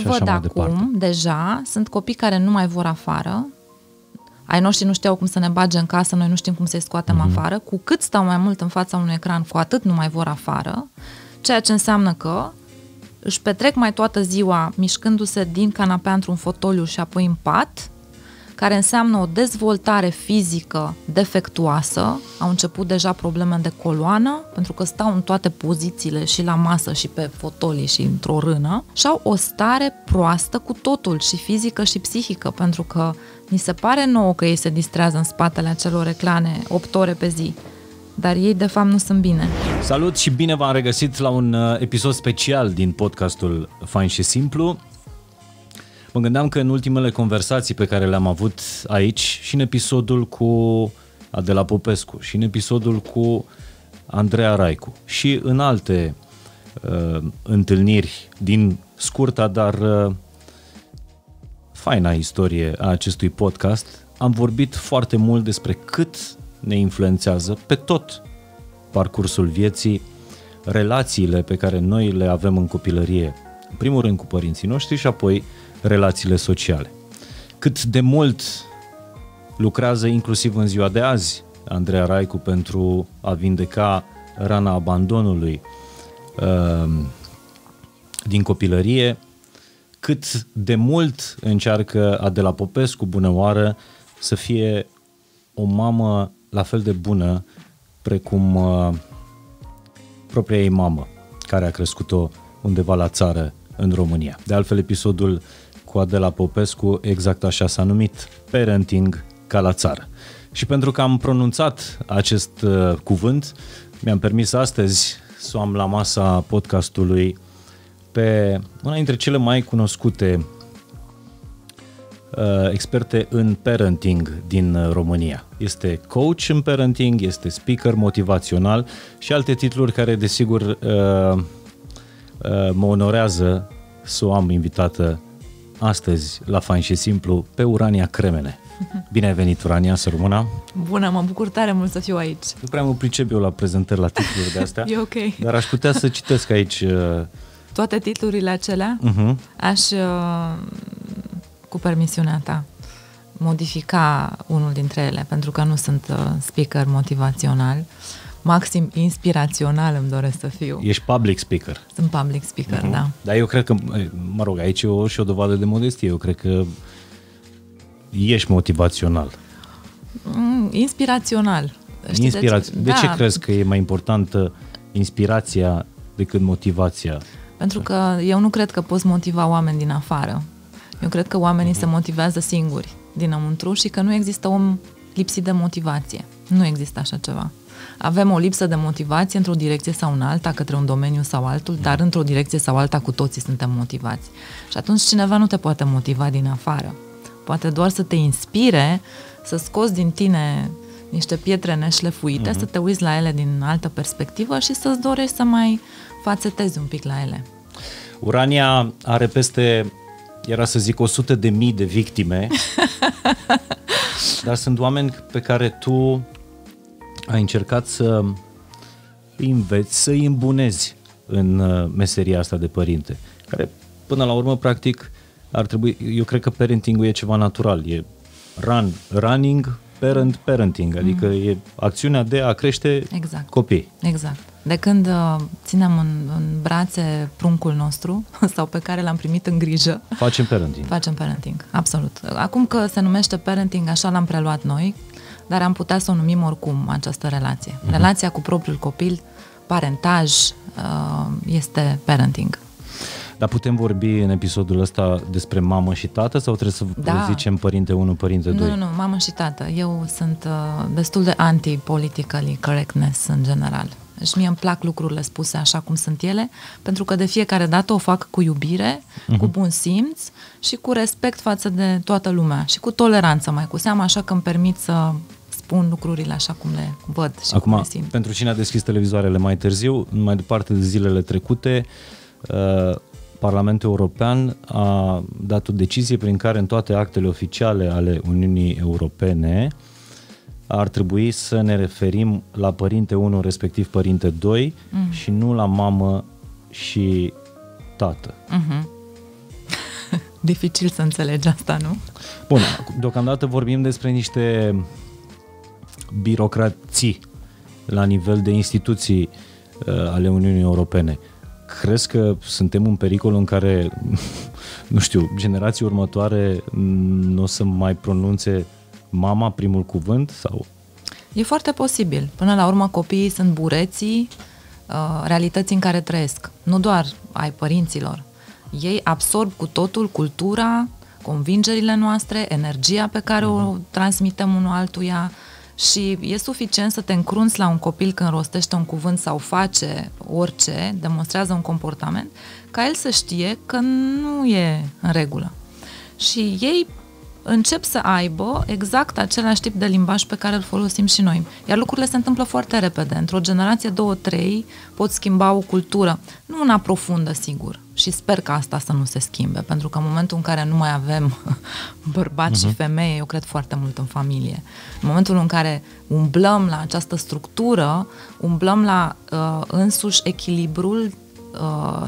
Și așa văd mai acum, departe. deja, sunt copii care nu mai vor afară, ai noștri nu știau cum să ne bage în casă, noi nu știm cum să-i scoatem Mhm. uh-huh. afară, cu cât stau mai mult în fața unui ecran, cu atât nu mai vor afară, ceea ce înseamnă că își petrec mai toată ziua mișcându-se din canapea într-un fotoliu și apoi în pat, care înseamnă o dezvoltare fizică defectuoasă. Au început deja probleme de coloană, pentru că stau în toate pozițiile și la masă și pe fotolii și într-o rână și au o stare proastă cu totul, și fizică și psihică, pentru că ni se pare nouă că ei se distrează în spatele acelor ecrane 8 ore pe zi, dar ei de fapt nu sunt bine. Salut și bine v-am regăsit la un uh, episod special din podcastul Fain și Simplu. Mă gândeam că în ultimele conversații pe care le-am avut aici și în episodul cu Adela Popescu și în episodul cu Andreea Raicu și în alte uh, întâlniri din scurta, dar uh, faina istorie a acestui podcast, am vorbit foarte mult despre cât ne influențează pe tot parcursul vieții, relațiile pe care noi le avem în copilărie, în primul rând cu părinții noștri și apoi relațiile sociale. Cât de mult lucrează inclusiv în ziua de azi Andreea Raicu pentru a vindeca rana abandonului uh, din copilărie, cât de mult încearcă Adela Popescu, bună oară, să fie o mamă la fel de bună precum uh, propria ei mamă, care a crescut-o undeva la țară în România. De altfel, episodul cu Adela Popescu exact așa s-a numit, Parenting ca la țară. Și pentru că am pronunțat acest uh, cuvânt, mi-am permis astăzi să o am la masa podcastului pe una dintre cele mai cunoscute uh, experte în parenting din uh, România. Este coach în parenting, este speaker motivațional și alte titluri care, desigur, uh, uh, mă onorează să o am invitată astăzi la Fain și Simplu pe Urania Cremene. Bine ai venit, Urania, să rămână. Bună, mă bucur tare mult să fiu aici. Nu prea mă pricep eu la prezentări la titluri de astea, E ok. dar aș putea să citesc aici uh, Toate titlurile acelea uh-huh. aș, uh, cu permisiunea ta, modifica unul dintre ele, pentru că nu sunt uh, speaker motivațional, maxim inspirațional îmi doresc să fiu. Ești public speaker. Sunt public speaker, Mhm. da. Dar eu cred că, mă rog, aici e o, și o dovadă de modestie. Eu cred că ești motivațional. Mm, inspirațional. Știi Inspirație. De, da, ce crezi că e mai importantă inspirația decât motivația? Pentru că eu nu cred că poți motiva oameni din afară. Eu cred că oamenii Mhm. se motivează singuri dinăuntru și că nu există om lipsit de motivație. Nu există așa ceva. Avem o lipsă de motivație într-o direcție sau în alta, către un domeniu sau altul, dar într-o direcție sau alta cu toții suntem motivați. Și atunci cineva nu te poate motiva din afară. Poate doar să te inspire, să scoți din tine niște pietre neșlefuite, uh-huh. să te uiți la ele din altă perspectivă și să-ți dorești să mai fațetezi un pic la ele. Urania are peste, era să zic, 100 de mii de victime, dar sunt oameni pe care tu ai încercat să îi înveți, să îi îmbunezi în uh, meseria asta de părinte, care până la urmă, practic, ar trebui, eu cred că parenting-ul e ceva natural, e run, running, parent, parenting, adică mm. e acțiunea de a crește Exact. copii. Exact. De când uh, ținem în, în brațe pruncul nostru sau pe care l-am primit în grijă, Facem parenting. facem parenting. Absolut. Acum că se numește parenting, așa l-am preluat noi, dar am putea să o numim oricum această relație. Mhm. Relația cu propriul copil, parentaj, uh, este parenting. Dar putem vorbi în episodul ăsta despre mamă și tată sau trebuie să Da. zicem părinte 1, părinte 2? Nu, nu, mamă și tată. Eu sunt uh, destul de anti-politically correctness în general. Deci mie îmi plac lucrurile spuse așa cum sunt ele, pentru că de fiecare dată o fac cu iubire, Mhm. uh-huh. cu bun simț și cu respect față de toată lumea și cu toleranță mai cu seamă, așa că îmi permit să spun lucrurile așa cum le văd și cum Acum, le simt. pentru cine a deschis televizoarele mai târziu, mai departe de zilele trecute, uh, Parlamentul European a dat o decizie prin care în toate actele oficiale ale Uniunii Europene ar trebui să ne referim la părinte 1, respectiv părinte 2 mm. și nu la mamă și tată. Uh-huh. dificil să înțelegi asta, nu? Bun, deocamdată vorbim despre niște birocrații la nivel de instituții uh, ale Uniunii Europene. Crezi că suntem în pericol în care, nu știu, generații următoare nu o să mai pronunțe mama primul cuvânt sau E foarte posibil. Până la urmă, copiii sunt bureții uh, realității în care trăiesc, nu doar ai părinților. Ei absorb cu totul cultura, convingerile noastre, energia pe care o mhm. transmitem unul altuia și e suficient să te încrunți la un copil când rostește un cuvânt sau face orice, demonstrează un comportament, ca el să știe că nu e în regulă. Și ei încep să aibă exact același tip de limbaj pe care îl folosim și noi. Iar lucrurile se întâmplă foarte repede. Într-o generație, două, trei, pot schimba o cultură. Nu una profundă, sigur. Și sper că asta să nu se schimbe, pentru că în momentul în care nu mai avem bărbați uh-huh. și mhm. femeie, eu cred foarte mult în familie. În momentul în care umblăm la această structură, umblăm la uh, însuși echilibrul uh,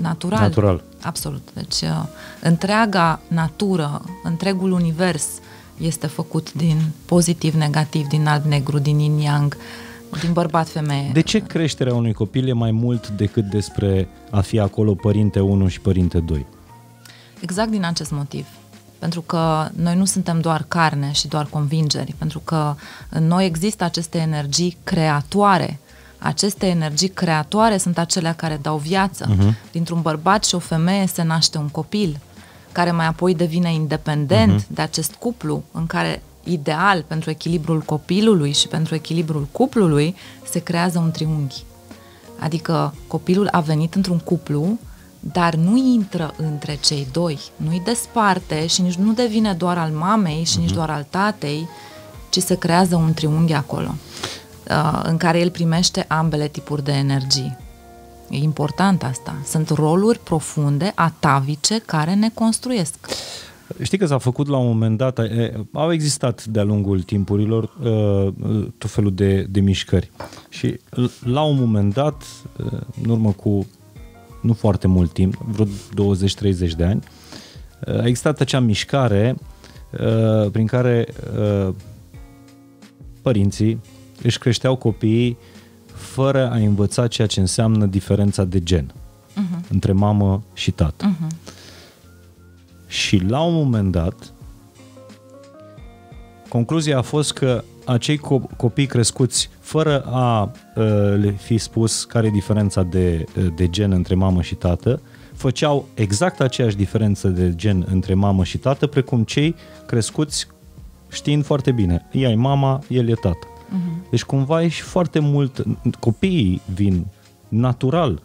natural. Natural. Absolut. Deci uh, întreaga natură, întregul univers este făcut din pozitiv-negativ, din alb-negru, din yin-yang, din bărbat-femeie. De ce creșterea unui copil e mai mult decât despre a fi acolo părinte 1 și părinte 2? Exact din acest motiv. Pentru că noi nu suntem doar carne și doar convingeri, pentru că în noi există aceste energii creatoare aceste energii creatoare sunt acelea care dau viață. Uh-huh. Dintr-un bărbat și o femeie se naște un copil, care mai apoi devine independent uh-huh. de acest cuplu, în care ideal pentru echilibrul copilului și pentru echilibrul cuplului se creează un triunghi. Adică copilul a venit într-un cuplu, dar nu intră între cei doi, nu-i desparte și nici nu devine doar al mamei și uh-huh. nici mhm. doar al tatei, ci se creează un triunghi acolo. Uh, în care el primește ambele tipuri de energii. E important asta. Sunt roluri profunde, atavice, care ne construiesc. Știi că s-a făcut la un moment dat, au existat de-a lungul timpurilor uh, tot felul de, de mișcări. Și la un moment dat, uh, în urmă cu nu foarte mult timp, vreo 20-30 de ani, a existat acea mișcare prin care părinții își creșteau copiii fără a învăța ceea ce înseamnă diferența de gen uh-huh. între mamă și tată. Uh-huh. Și la un moment dat, concluzia a fost că acei co- copii crescuți fără a uh, le fi spus care e diferența de, uh, de gen între mamă și tată, făceau exact aceeași diferență de gen între mamă și tată, precum cei crescuți știind foarte bine, ea e mama, el e tată. Uh-huh. Deci cumva e și foarte mult, copiii vin natural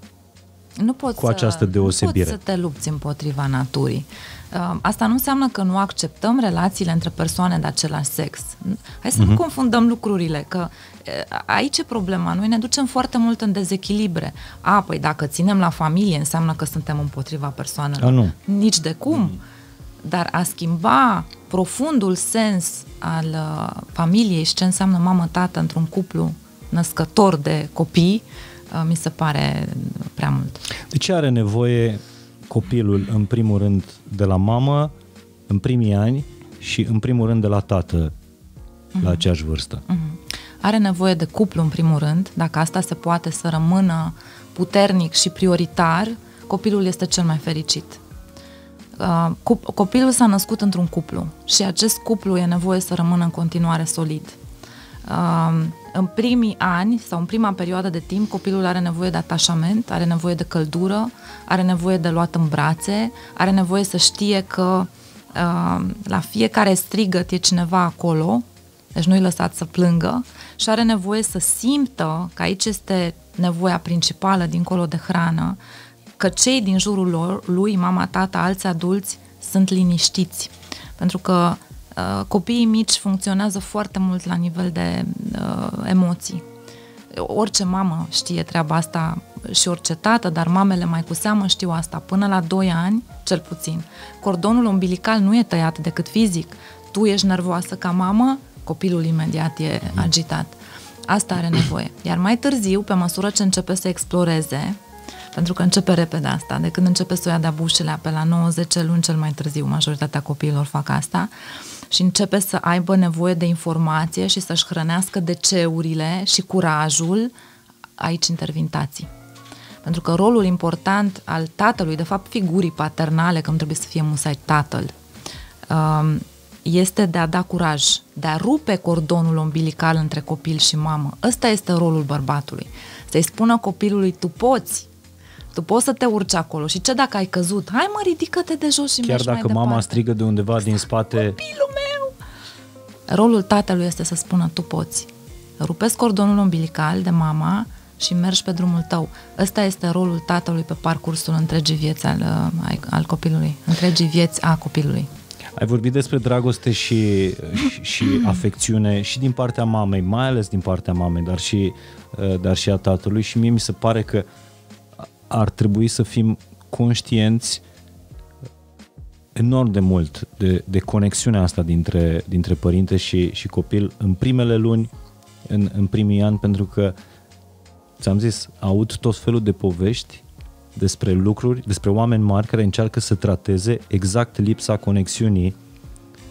nu poți cu această deosebire. Nu poți să te lupți împotriva naturii. Uh, asta nu înseamnă că nu acceptăm relațiile între persoane de același sex. Hai să uh-huh. nu mhm. confundăm lucrurile, că uh, aici e problema. Noi ne ducem foarte mult în dezechilibre. A, păi dacă ținem la familie, înseamnă că suntem împotriva persoanelor. A, nu. Nici de cum. Uh-huh. Dar a schimba profundul sens al uh, familiei și ce înseamnă mamă-tată într-un cuplu născător de copii, uh, mi se pare prea mult. De ce are nevoie copilul, în primul rând, de la mamă, în primii ani, și, în primul rând, de la tată, uh-huh. la mhm. aceeași vârstă? Uh-huh. Are nevoie de cuplu, în primul rând, dacă asta se poate să rămână puternic și prioritar, copilul este cel mai fericit. Uh, copilul s-a născut într-un cuplu și acest cuplu e nevoie să rămână în continuare solid. Uh, în primii ani sau în prima perioadă de timp, copilul are nevoie de atașament, are nevoie de căldură, are nevoie de luat în brațe, are nevoie să știe că uh, la fiecare strigăt e cineva acolo, deci nu-i lăsat să plângă și are nevoie să simtă că aici este nevoia principală dincolo de hrană, că cei din jurul lor, lui, mama, tata, alți adulți, sunt liniștiți. Pentru că uh, copiii mici funcționează foarte mult la nivel de uh, emoții. Orice mamă știe treaba asta și orice tată, dar mamele mai cu seamă știu asta. Până la 2 ani, cel puțin, cordonul umbilical nu e tăiat decât fizic. Tu ești nervoasă ca mamă, copilul imediat e mhm. agitat. Asta are nevoie. Iar mai târziu, pe măsură ce începe să exploreze, Pentru că începe repede asta. De când începe să o ia de bușele pe la 90 luni cel mai târziu, majoritatea copiilor fac asta și începe să aibă nevoie de informație și să-și hrănească deceurile și curajul, aici intervin tații. Pentru că rolul important al tatălui, de fapt figurii paternale, că nu trebuie să fie musai tatăl, um, este de a da curaj, de a rupe cordonul umbilical între copil și mamă. Ăsta este rolul bărbatului. Să-i spună copilului, tu poți, tu poți să te urci acolo și ce dacă ai căzut? Hai mă, ridică-te de jos și Chiar mergi dacă mai mama departe. strigă de undeva din spate, Copilul meu! Rolul tatălui este să spună, tu poți. Rupesc cordonul umbilical de mama și mergi pe drumul tău. Ăsta este rolul tatălui pe parcursul întregii vieți al, uh, al copilului, întregii vieți a copilului. ai vorbit despre dragoste și, și, și afecțiune și din partea mamei, mai ales din partea mamei, dar și, uh, dar și a tatălui și mie mi se pare că ar trebui să fim conștienți enorm de mult de, de conexiunea asta dintre, dintre părinte și, și copil în primele luni, în, în primii ani, pentru că ți-am zis, aud tot felul de povești despre lucruri, despre oameni mari care încearcă să trateze exact lipsa conexiunii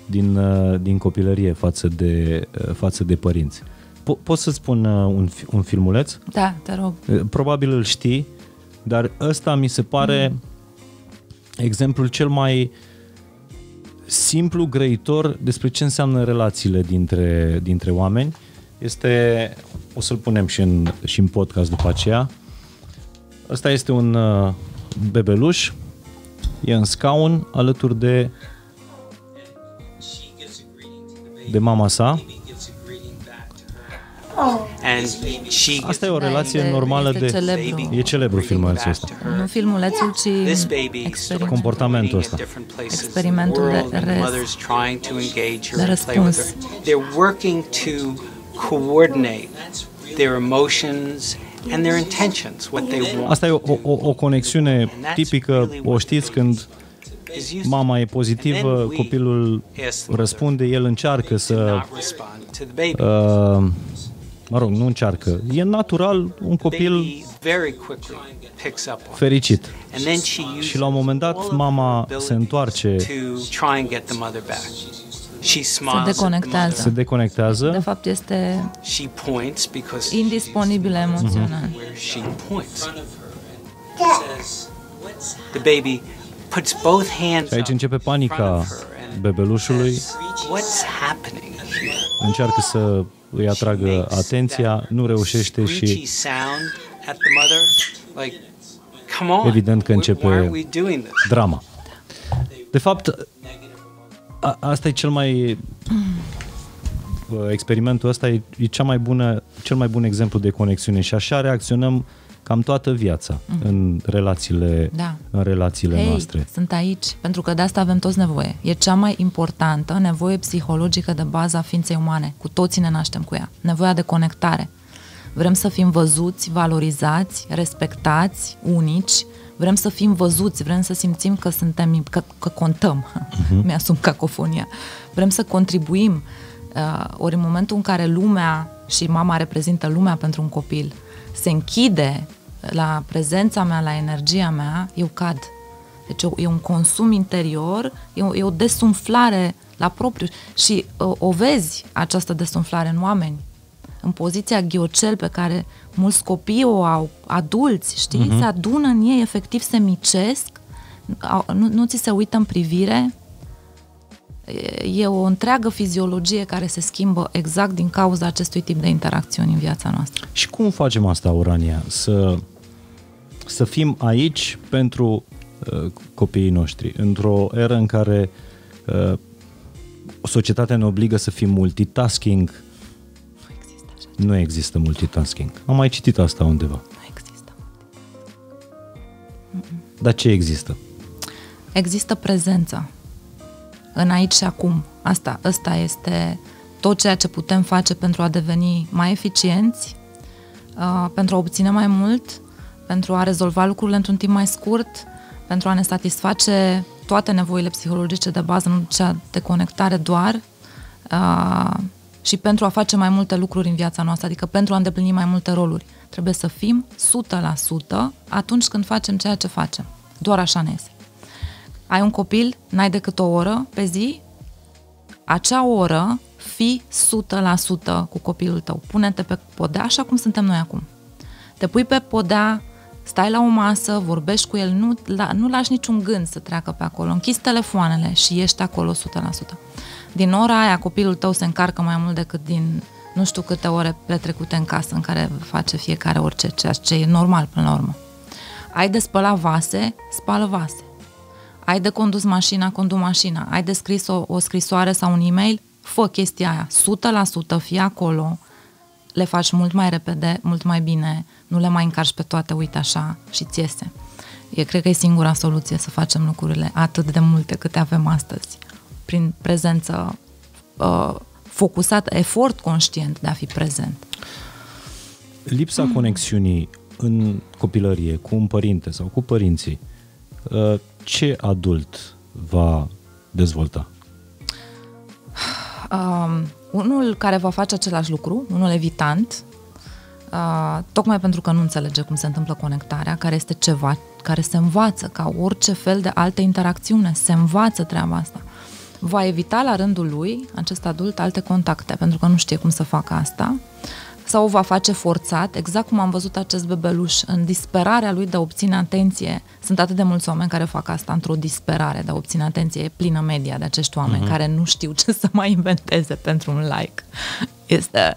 din, uh, din copilărie față de, uh, față de părinți. Po- pot să spun uh, un, fi- un filmuleț? Da, te rog. Probabil îl știi, dar ăsta mi se pare mm. exemplul cel mai simplu, grăitor despre ce înseamnă relațiile dintre, dintre oameni. Este, o să-l punem și în, și în podcast după aceea. Ăsta este un uh, bebeluș, e în scaun alături de, de mama sa. And she Asta e o Da, relație este- normală este de... celebru. E celebru filmulețul ăsta. Nu filmulețul, ci This baby experimentul. Comportamentul ăsta. Experimentul de world, and the res- mother's trying to engage her de and play with răspuns. her. They're working to coordinate their emotions and their intentions, what they want. Asta e o, o, o conexiune tipică, o știți când Is used mama e pozitivă, copilul răspunde, el încearcă to să... not respond to the baby. Uh, mă rog, nu încearcă. E natural un copil baby very quickly picks up on it. fericit. And then she uses Și la un moment dat, all of mama her abilities se întoarce. to try and get the mother back. She smiles at the deconectează. Se mother. De deconectează, fapt, este She points because indisponibilă emoțional. where she points. The baby puts both hands și aici up începe in front panica of her and bebelușului, what's happening here? încearcă să îi atragă atenția, nu reușește Screechy și sound at the mother, like, come on. Evident că why- începe- Why are we doing this? drama. De fapt, a, asta e cel mai uh, experimentul ăsta e, e cea mai bună, cel mai bun exemplu de conexiune și așa reacționăm cam toată viața în relațiile, Da. în relațiile Hei, noastre. sunt aici, pentru că de asta avem toți nevoie. E cea mai importantă nevoie psihologică de bază a ființei umane. Cu toții ne naștem cu ea. Nevoia de conectare. Vrem să fim văzuți, valorizați, respectați, unici. Vrem să fim văzuți, vrem să simțim că suntem, că, că contăm. Uh-huh. Mi-asum cacofonia. Vrem să contribuim. Uh, ori în momentul în care lumea și mama reprezintă lumea pentru un copil, se închide la prezența mea, la energia mea, eu cad. Deci e- e un consum interior, e o, e o desumflare la propriu și uh, o vezi această desumflare în oameni. În poziția ghiocel pe care mulți copii o au, adulți, știi, uh-huh. se adună în ei, efectiv se micesc, au, nu, nu ți se uită în privire, E- e o întreagă fiziologie care se schimbă exact din cauza acestui tip de interacțiuni în viața noastră. Și cum facem asta, Urania? Să, să fim aici pentru uh, copiii noștri, într-o eră în care uh, societatea ne obligă să fim multitasking. Nu există multitasking. Am mai citit asta undeva. Nu există. Dar ce există? Există prezență în aici și acum. Asta, asta este tot ceea ce putem face pentru a deveni mai eficienți, uh, pentru a obține mai mult, pentru a rezolva lucrurile într-un timp mai scurt, pentru a ne satisface toate nevoile psihologice de bază, nu cea de conectare doar. Uh, și pentru a face mai multe lucruri în viața noastră, adică pentru a îndeplini mai multe roluri. Trebuie să fim 100% atunci când facem ceea ce facem. Doar așa ne iese. Ai un copil, n-ai decât o oră pe zi, acea oră fi 100% cu copilul tău. Pune-te pe podea așa cum suntem noi acum. Te pui pe podea, stai la o masă, vorbești cu el, nu, la, nu lași niciun gând să treacă pe acolo, închizi telefoanele și ești acolo 100%. Din ora aia copilul tău se încarcă mai mult decât din nu știu câte ore petrecute în casă în care face fiecare orice, ceea ce e normal până la urmă. Ai de spălat vase, spală vase. Ai de condus mașina, condu mașina. Ai de scris o, o scrisoare sau un e-mail, fă chestia aia. 100% fii acolo, le faci mult mai repede, mult mai bine, nu le mai încarci pe toate, uite așa, și ți iese. Eu cred că e singura soluție să facem lucrurile atât de multe câte avem astăzi, prin prezență uh, focusată, efort conștient de a fi prezent. Lipsa mm. conexiunii în copilărie cu un părinte sau cu părinții, uh, ce adult va dezvolta? Um, unul care va face același lucru, unul evitant, uh, tocmai pentru că nu înțelege cum se întâmplă conectarea, care este ceva care se învață, ca orice fel de altă interacțiune, se învață treaba asta. Va evita la rândul lui, acest adult, alte contacte, pentru că nu știe cum să facă asta, sau o va face forțat, exact cum am văzut acest bebeluș, în disperarea lui de a obține atenție. Sunt atât de mulți oameni care fac asta într-o disperare de a obține atenție. E plină media de acești oameni uh-huh. care nu știu ce să mai inventeze pentru un like. Este,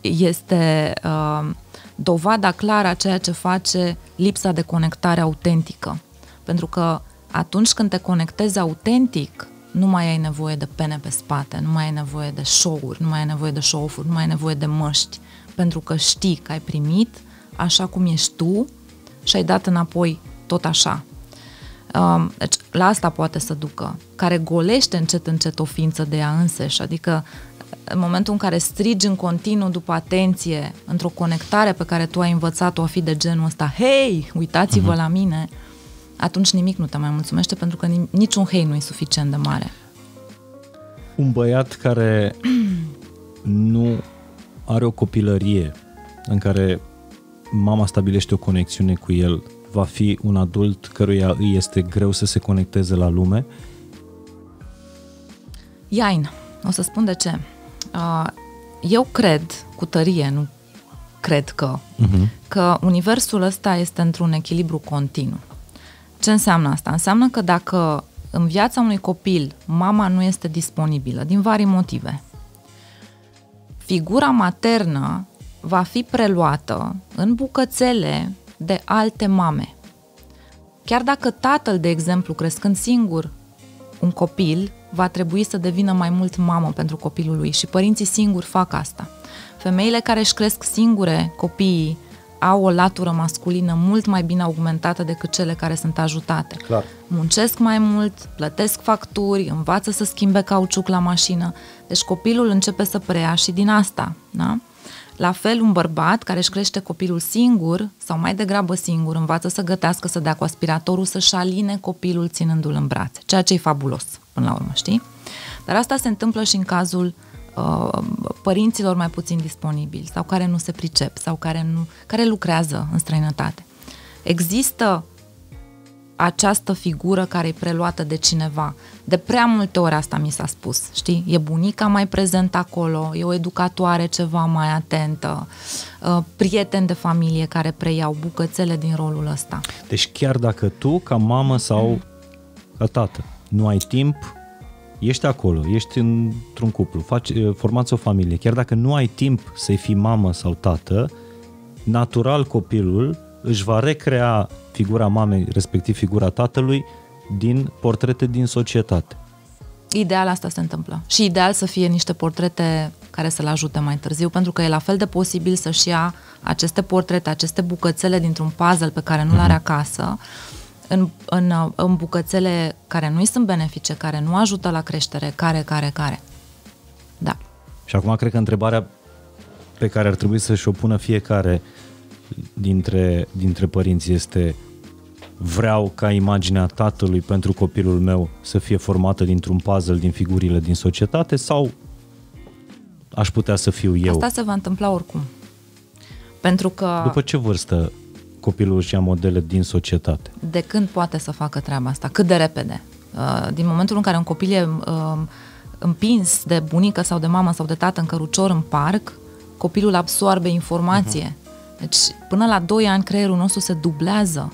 este uh, dovada clară a ceea ce face lipsa de conectare autentică. Pentru că atunci când te conectezi autentic, nu mai ai nevoie de pene pe spate, nu mai ai nevoie de show-uri, nu mai ai nevoie de show-uri, nu mai ai nevoie de măști, pentru că știi că ai primit așa cum ești tu și ai dat înapoi tot așa. Um, deci la asta poate să ducă, care golește încet încet o ființă de ea însăși, adică în momentul în care strigi în continuu după atenție, într-o conectare pe care tu ai învățat-o a fi de genul ăsta, hei, uitați-vă uh-huh. la mine, atunci nimic nu te mai mulțumește pentru că niciun hei nu e suficient de mare. Un băiat care nu are o copilărie în care mama stabilește o conexiune cu el, va fi un adult căruia îi este greu să se conecteze la lume? Iain, o să spun de ce. Eu cred cu tărie, nu cred că, uh-huh. că universul ăsta este într-un echilibru continuu. Ce înseamnă asta? Înseamnă că dacă în viața unui copil mama nu este disponibilă, din vari motive, figura maternă va fi preluată în bucățele de alte mame. Chiar dacă tatăl, de exemplu, crescând singur un copil, va trebui să devină mai mult mamă pentru copilul lui și părinții singuri fac asta. Femeile care își cresc singure copiii au o latură masculină mult mai bine augmentată decât cele care sunt ajutate. Clar. Muncesc mai mult, plătesc facturi, învață să schimbe cauciuc la mașină. Deci copilul începe să preia și din asta. Da? La fel, un bărbat care își crește copilul singur sau mai degrabă singur, învață să gătească, să dea cu aspiratorul, să-și aline copilul ținându-l în brațe, ceea ce e fabulos până la urmă, știi? Dar asta se întâmplă și în cazul uh, părinților mai puțin disponibili sau care nu se pricep sau care, nu, care lucrează în străinătate. Există această figură care e preluată de cineva. De prea multe ori asta mi s-a spus, știi? E bunica mai prezent acolo, e o educatoare ceva mai atentă, uh, prieteni de familie care preiau bucățele din rolul ăsta. Deci chiar dacă tu, ca mamă sau ca tată, nu ai timp, ești acolo, ești într-un cuplu, faci, uh, formați o familie, chiar dacă nu ai timp să-i fii mamă sau tată, natural copilul își va recrea figura mamei, respectiv figura tatălui, din portrete din societate. Ideal asta se întâmplă. Și ideal să fie niște portrete care să-l ajute mai târziu, pentru că e la fel de posibil să-și ia aceste portrete, aceste bucățele dintr-un puzzle pe care nu l are mhm. acasă, în, în, în bucățele care nu-i sunt benefice, care nu ajută la creștere, care, care, care. Da. Și acum cred că întrebarea pe care ar trebui să-și o pună fiecare dintre, dintre părinți este vreau ca imaginea tatălui pentru copilul meu să fie formată dintr-un puzzle din figurile din societate sau aș putea să fiu eu? Asta se va întâmpla oricum. Pentru că După ce vârstă copilul își ia modele din societate? de când poate să facă treaba asta? Cât de repede? Uh, Din momentul în care un copil e uh, împins de bunică sau de mamă sau de tată în cărucior în parc, copilul absoarbe informație. Deci, până la 2 ani, creierul nostru se dublează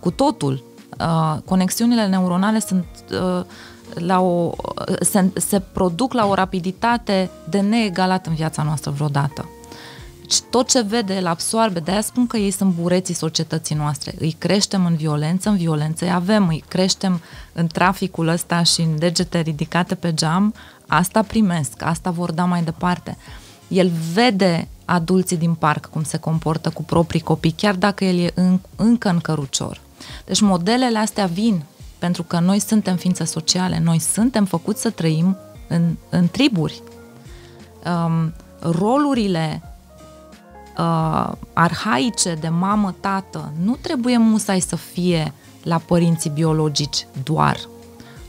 cu totul. Uh, Conexiunile neuronale sunt uh, la o, se, se produc la o rapiditate de neegalat în viața noastră vreodată. Deci tot ce vede îl absoarbe, de-aia spun că ei sunt bureții societății noastre. Îi creștem în violență, în violență îi avem, îi creștem în traficul ăsta și în degete ridicate pe geam, asta primesc, asta vor da mai departe. El vede adulții din parc cum se comportă cu proprii copii, chiar dacă el e în, încă în cărucior. Deci modelele astea vin pentru că noi suntem ființe sociale, noi suntem făcuți să trăim în, în triburi. Um, rolurile uh, arhaice de mamă-tată nu trebuie musai să fie la părinții biologici doar.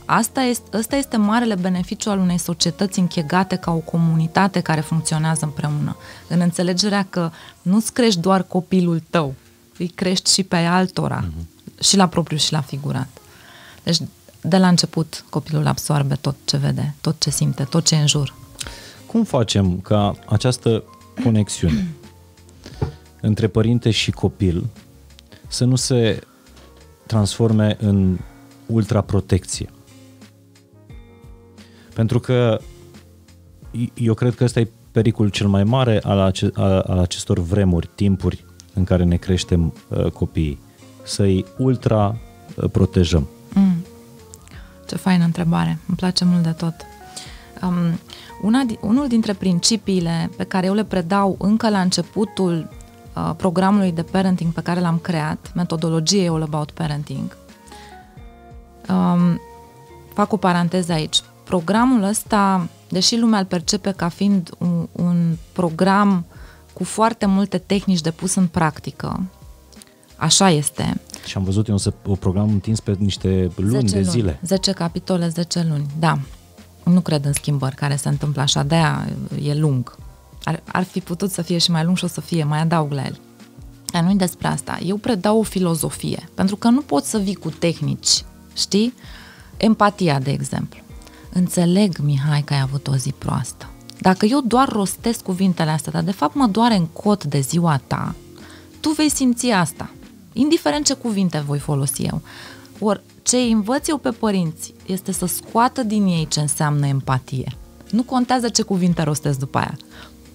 Asta este, ăsta este marele beneficiu al unei societăți închegate ca o comunitate care funcționează împreună. În înțelegerea că nu-ți crești doar copilul tău, îi crești și pe altora, mm-hmm. și la propriu și la figurat. Deci, de la început, copilul absorbe tot ce vede, tot ce simte, tot ce e în jur. Cum facem ca această conexiune între părinte și copil să nu se transforme în ultraprotecție? Pentru că eu cred că ăsta e pericolul cel mai mare al, ace- al, al acestor vremuri, timpuri în care ne creștem uh, copiii. Să-i ultra uh, protejăm. Mm. Ce faină întrebare, îmi place mult de tot. Um, una, di- unul dintre principiile pe care eu le predau încă la începutul uh, programului de parenting pe care l-am creat, metodologie All About Parenting, um, fac o paranteză aici. Programul ăsta, deși lumea îl percepe ca fiind un, un program cu foarte multe tehnici de pus în practică, așa este, Și am văzut eu un, săp- un program întins pe niște luni 10 de zile. 10 capitole, 10 luni, da. Nu cred în schimbări care se întâmplă așa, de-aia e lung. Ar, ar fi putut să fie și mai lung și o să fie, mai adaug la el. Dar nu despre asta. Eu predau o filozofie, pentru că nu poți să vii cu tehnici, știi? Empatia, de exemplu. Înțeleg, Mihai, că ai avut o zi proastă. Dacă eu doar rostesc cuvintele astea, dar de fapt mă doare în cot de ziua ta, tu vei simți asta, indiferent ce cuvinte voi folosi eu. Ori ce îi învăț eu pe părinți este să scoată din ei ce înseamnă empatie. Nu contează ce cuvinte rostesc după aia.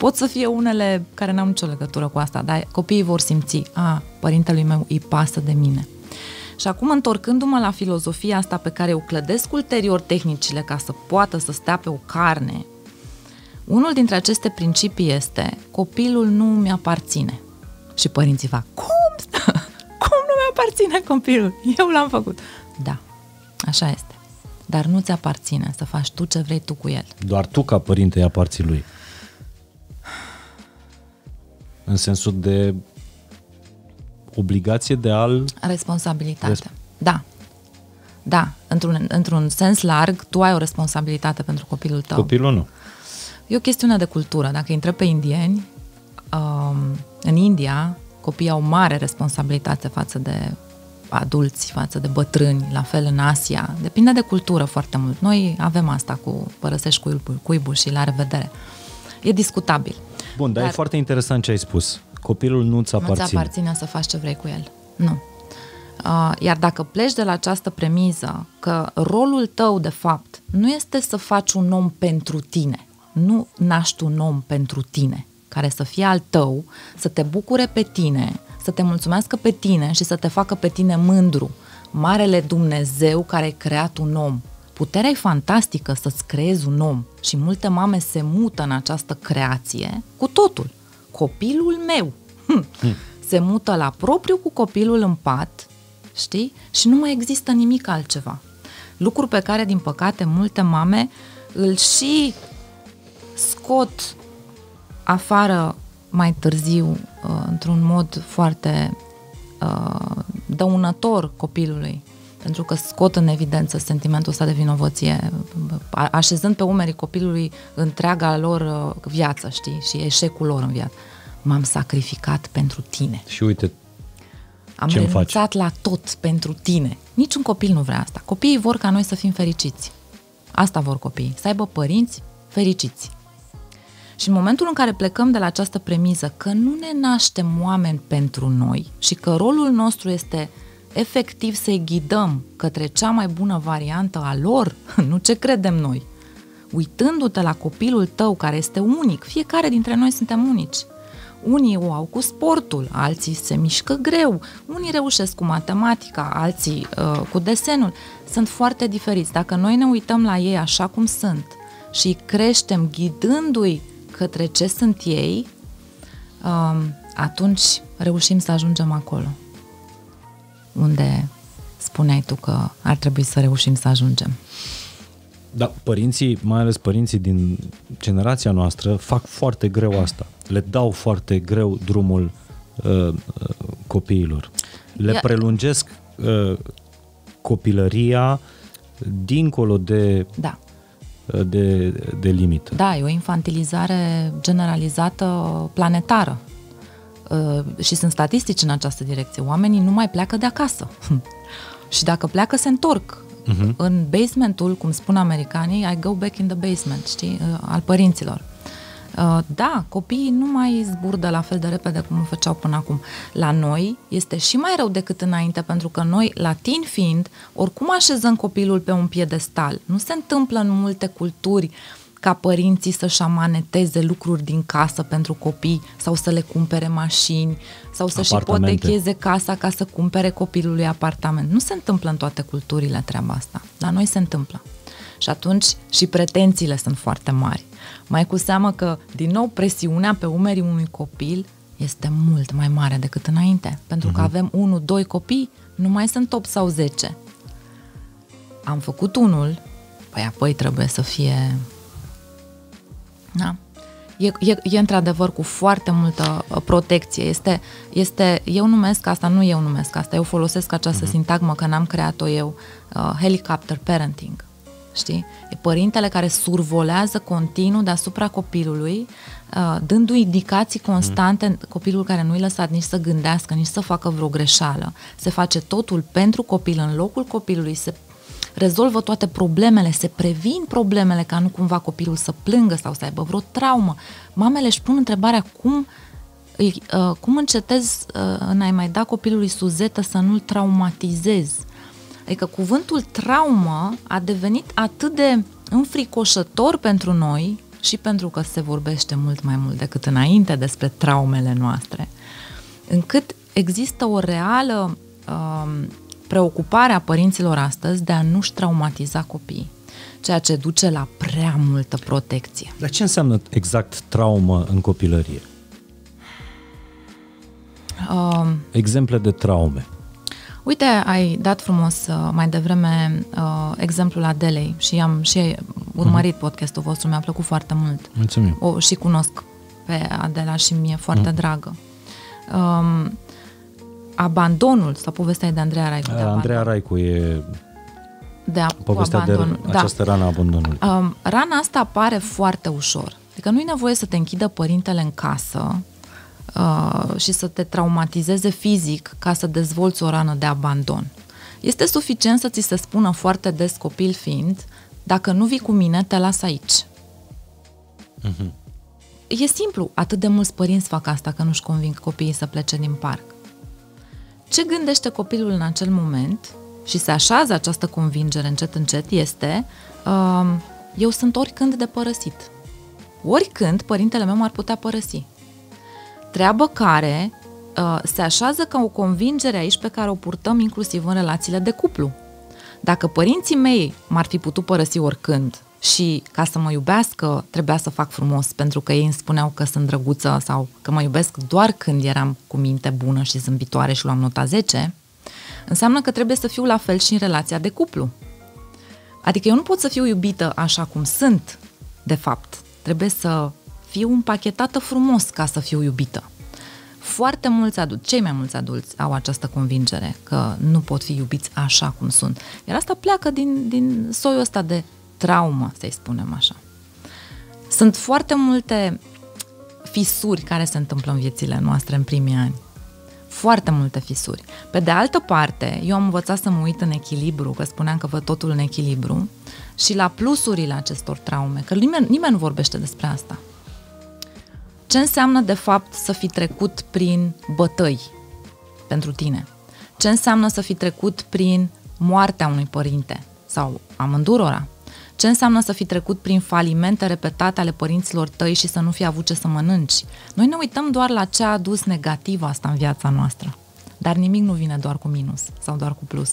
Pot să fie unele care n-au nicio legătură cu asta, dar copiii vor simți, a, părintelui meu îi pasă de mine. Și acum, întorcându-mă la filozofia asta pe care eu clădesc ulterior tehnicile ca să poată să stea pe o carne, unul dintre aceste principii este copilul nu mi-aparține. Și părinții fac, cum? Cum nu mi-aparține copilul? Eu l-am făcut. Da, așa este. Dar nu ți aparține să faci tu ce vrei tu cu el. Doar tu ca părinte îi aparții lui. În sensul de obligație de a-l... Responsabilitate. Resp- da. Da, într-un, într-un sens larg, tu ai o responsabilitate pentru copilul tău. Copilul nu. E o chestiune de cultură. Dacă intră pe indieni, um, în India, copiii au mare responsabilitate față de adulți, față de bătrâni, la fel în Asia. Depinde de cultură foarte mult. Noi avem asta cu părăsești cuibul, cuibul și la revedere. E discutabil. Bun, dar, dar Dar- e foarte interesant ce ai spus. Copilul nu-ți Nu ți aparține. aparține să faci ce vrei cu el. Nu. Uh, Iar dacă pleci de la această premiză că rolul tău, de fapt, nu este să faci un om pentru tine, nu naști un om pentru tine, care să fie al tău, să te bucure pe tine, să te mulțumească pe tine și să te facă pe tine mândru. Marele Dumnezeu care a creat un om. Puterea e fantastică să-ți creezi un om și multe mame se mută în această creație cu totul. Copilul meu hm, se mută la propriu cu copilul în pat, știi? Și nu mai există nimic altceva. Lucru pe care, din păcate, multe mame îl și scot afară mai târziu uh, într-un mod foarte uh, dăunător copilului. Pentru că scot în evidență sentimentul ăsta de vinovăție, așezând pe umerii copilului întreaga lor uh, viață, știi, și eșecul lor în viață. M-am sacrificat pentru tine. Și uite, am ce renunțat faci? la tot pentru tine. Niciun copil nu vrea asta. Copiii vor ca noi să fim fericiți. Asta vor copiii, să aibă părinți fericiți. Și în momentul în care plecăm de la această premiză că nu ne naștem oameni pentru noi și că rolul nostru este efectiv să-i ghidăm către cea mai bună variantă a lor, nu ce credem noi, uitându-te la copilul tău care este unic, fiecare dintre noi suntem unici. Unii o au cu sportul, alții se mișcă greu, unii reușesc cu matematica, alții uh, cu desenul. Sunt foarte diferiți. Dacă noi ne uităm la ei așa cum sunt și îi creștem ghidându-i către ce sunt ei, uh, atunci reușim să ajungem acolo unde spuneai tu că ar trebui să reușim să ajungem. Da, părinții, mai ales părinții din generația noastră, fac foarte greu asta. Le dau foarte greu drumul uh, uh, copiilor. Le Ia- prelungesc uh, copilăria dincolo de, Da. uh, de, de limită. Da, e o infantilizare generalizată planetară. Uh, și sunt statistici în această direcție. Oamenii nu mai pleacă de acasă. și dacă pleacă, se întorc. Uh-huh. În basementul, cum spun americanii, I go back in the basement, știi, uh, al părinților. Uh, Da, copiii nu mai zburdă la fel de repede cum o făceau până acum. La noi este și mai rău decât înainte, pentru că noi, latin fiind, oricum așezăm copilul pe un piedestal. Nu se întâmplă în multe culturi ca părinții să-și amaneteze lucruri din casă pentru copii sau să le cumpere mașini sau să-și Apartamente. ipotecheze casa ca să cumpere copilului apartament. Nu se întâmplă în toate culturile treaba asta. La noi se întâmplă. Și atunci și pretențiile sunt foarte mari. Mai cu seamă că, din nou, presiunea pe umerii unui copil este mult mai mare decât înainte. Pentru că avem unul, doi copii, nu mai sunt 8 sau 10. Am făcut unul, păi apoi trebuie să fie... Da. E, e, e într-adevăr cu foarte multă uh, protecție. Este, este, eu numesc asta, nu eu numesc asta, eu folosesc această uh-huh. sintagmă că n-am creat-o eu, uh, helicopter parenting. Știi? E părintele care survolează continuu deasupra copilului, uh, dându-i indicații constante, uh-huh. copilul care nu-i lăsat nici să gândească, nici să facă vreo greșeală. Se face totul pentru copil, în locul copilului, se rezolvă toate problemele, se previn problemele ca nu cumva copilul să plângă sau să aibă vreo traumă. Mamele își pun întrebarea cum, îi, uh, cum încetez uh, în a-i mai da copilului suzetă să nu-l traumatizez. Adică cuvântul traumă a devenit atât de înfricoșător pentru noi și pentru că se vorbește mult mai mult decât înainte despre traumele noastre, încât există o reală um, preocuparea părinților astăzi de a nu-și traumatiza copiii, ceea ce duce la prea multă protecție. Dar ce înseamnă exact traumă în copilărie? Uh, Exemple de traume. uite, ai dat frumos uh, mai devreme uh, exemplul Adelei și am și urmărit uh-huh. podcastul vostru, mi-a plăcut foarte mult. Mulțumim. O și cunosc pe Adela și mi-e foarte uh-huh. dragă. Um, abandonul, sau povestea e de Andreea Raicu. De Andreea Raicu e de a, povestea de abandonul. Da. această rană a abandonului. Um, rana asta apare foarte ușor. Adică nu e nevoie să te închidă părintele în casă uh, și să te traumatizeze fizic ca să dezvolți o rană de abandon. Este suficient să ți se spună foarte des copil fiind, dacă nu vii cu mine, te las aici. Uh-huh. E simplu, atât de mulți părinți fac asta că nu-și conving copiii să plece din parc. Ce gândește copilul în acel moment și se așează această convingere încet încet este uh, eu sunt oricând de părăsit. Oricând părintele meu m-ar putea părăsi. Treabă care uh, se așează ca o convingere aici pe care o purtăm inclusiv în relațiile de cuplu. Dacă părinții mei m-ar fi putut părăsi oricând și ca să mă iubească trebuia să fac frumos pentru că ei îmi spuneau că sunt drăguță sau că mă iubesc doar când eram cu minte bună și zâmbitoare și luam nota 10, înseamnă că trebuie să fiu la fel și în relația de cuplu. Adică eu nu pot să fiu iubită așa cum sunt, de fapt. Trebuie să fiu împachetată frumos ca să fiu iubită. Foarte mulți adulți, cei mai mulți adulți au această convingere că nu pot fi iubiți așa cum sunt. Iar asta pleacă din, din soiul ăsta de traumă, să-i spunem așa. Sunt foarte multe fisuri care se întâmplă în viețile noastre în primii ani. Foarte multe fisuri. Pe de altă parte, eu am învățat să mă uit în echilibru, că spuneam că văd totul în echilibru, și la plusurile acestor traume, că nimeni, nimeni nu vorbește despre asta. Ce înseamnă, de fapt, să fi trecut prin bătăi pentru tine? Ce înseamnă să fi trecut prin moartea unui părinte sau amândurora? Ce înseamnă să fi trecut prin falimente repetate ale părinților tăi și să nu fi avut ce să mănânci? Noi ne uităm doar la ce a adus negativ asta în viața noastră. Dar nimic nu vine doar cu minus sau doar cu plus.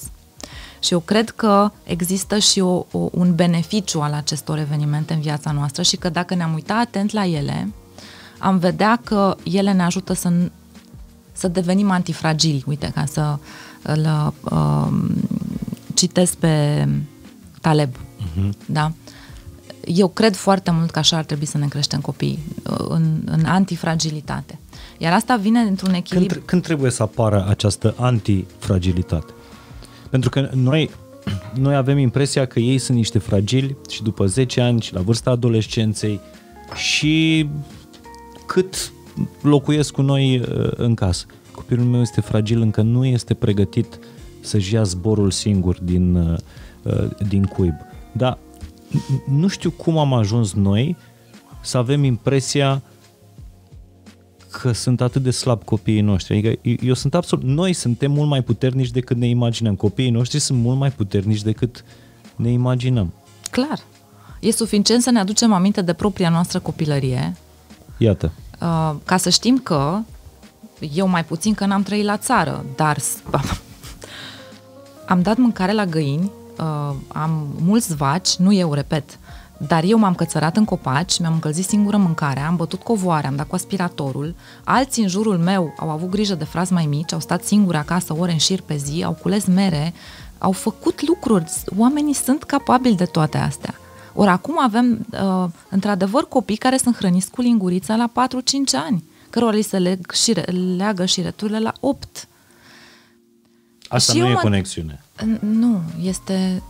Și eu cred că există și o, o, un beneficiu al acestor evenimente în viața noastră și că dacă ne-am uitat atent la ele, am vedea că ele ne ajută să, să devenim antifragili. Uite, ca să îl uh, citesc pe Taleb. Uh-huh. Da? Eu cred foarte mult că așa ar trebui să ne creștem copiii, uh, în, în antifragilitate. Iar asta vine dintr-un echilibru. Când, când trebuie să apară această antifragilitate? Pentru că noi, noi avem impresia că ei sunt niște fragili și după 10 ani și la vârsta adolescenței și cât locuiesc cu noi uh, în casă. Copilul meu este fragil, încă nu este pregătit să-și ia zborul singur din, uh, uh, din cuib. Dar nu știu cum am ajuns noi să avem impresia că sunt atât de slab copiii noștri. Adică eu sunt absolut... Noi suntem mult mai puternici decât ne imaginăm. Copiii noștri sunt mult mai puternici decât ne imaginăm. Clar. E suficient să ne aducem aminte de propria noastră copilărie. Iată. Uh, ca să știm că eu mai puțin că n-am trăit la țară, dar am dat mâncare la găini, uh, am mulți vaci, nu eu, repet, dar eu m-am cățărat în copaci, mi-am încălzit singură mâncarea, am bătut covoare, am dat cu aspiratorul, alții în jurul meu au avut grijă de frați mai mici, au stat singuri acasă ore în șir pe zi, au cules mere, au făcut lucruri. Oamenii sunt capabili de toate astea. Ori acum avem, uh, într-adevăr, copii care sunt hrăniți cu lingurița la 4-5 ani, cărora li se leg și, leagă șireturile la 8. Asta și nu e mă... conexiune. Nu, este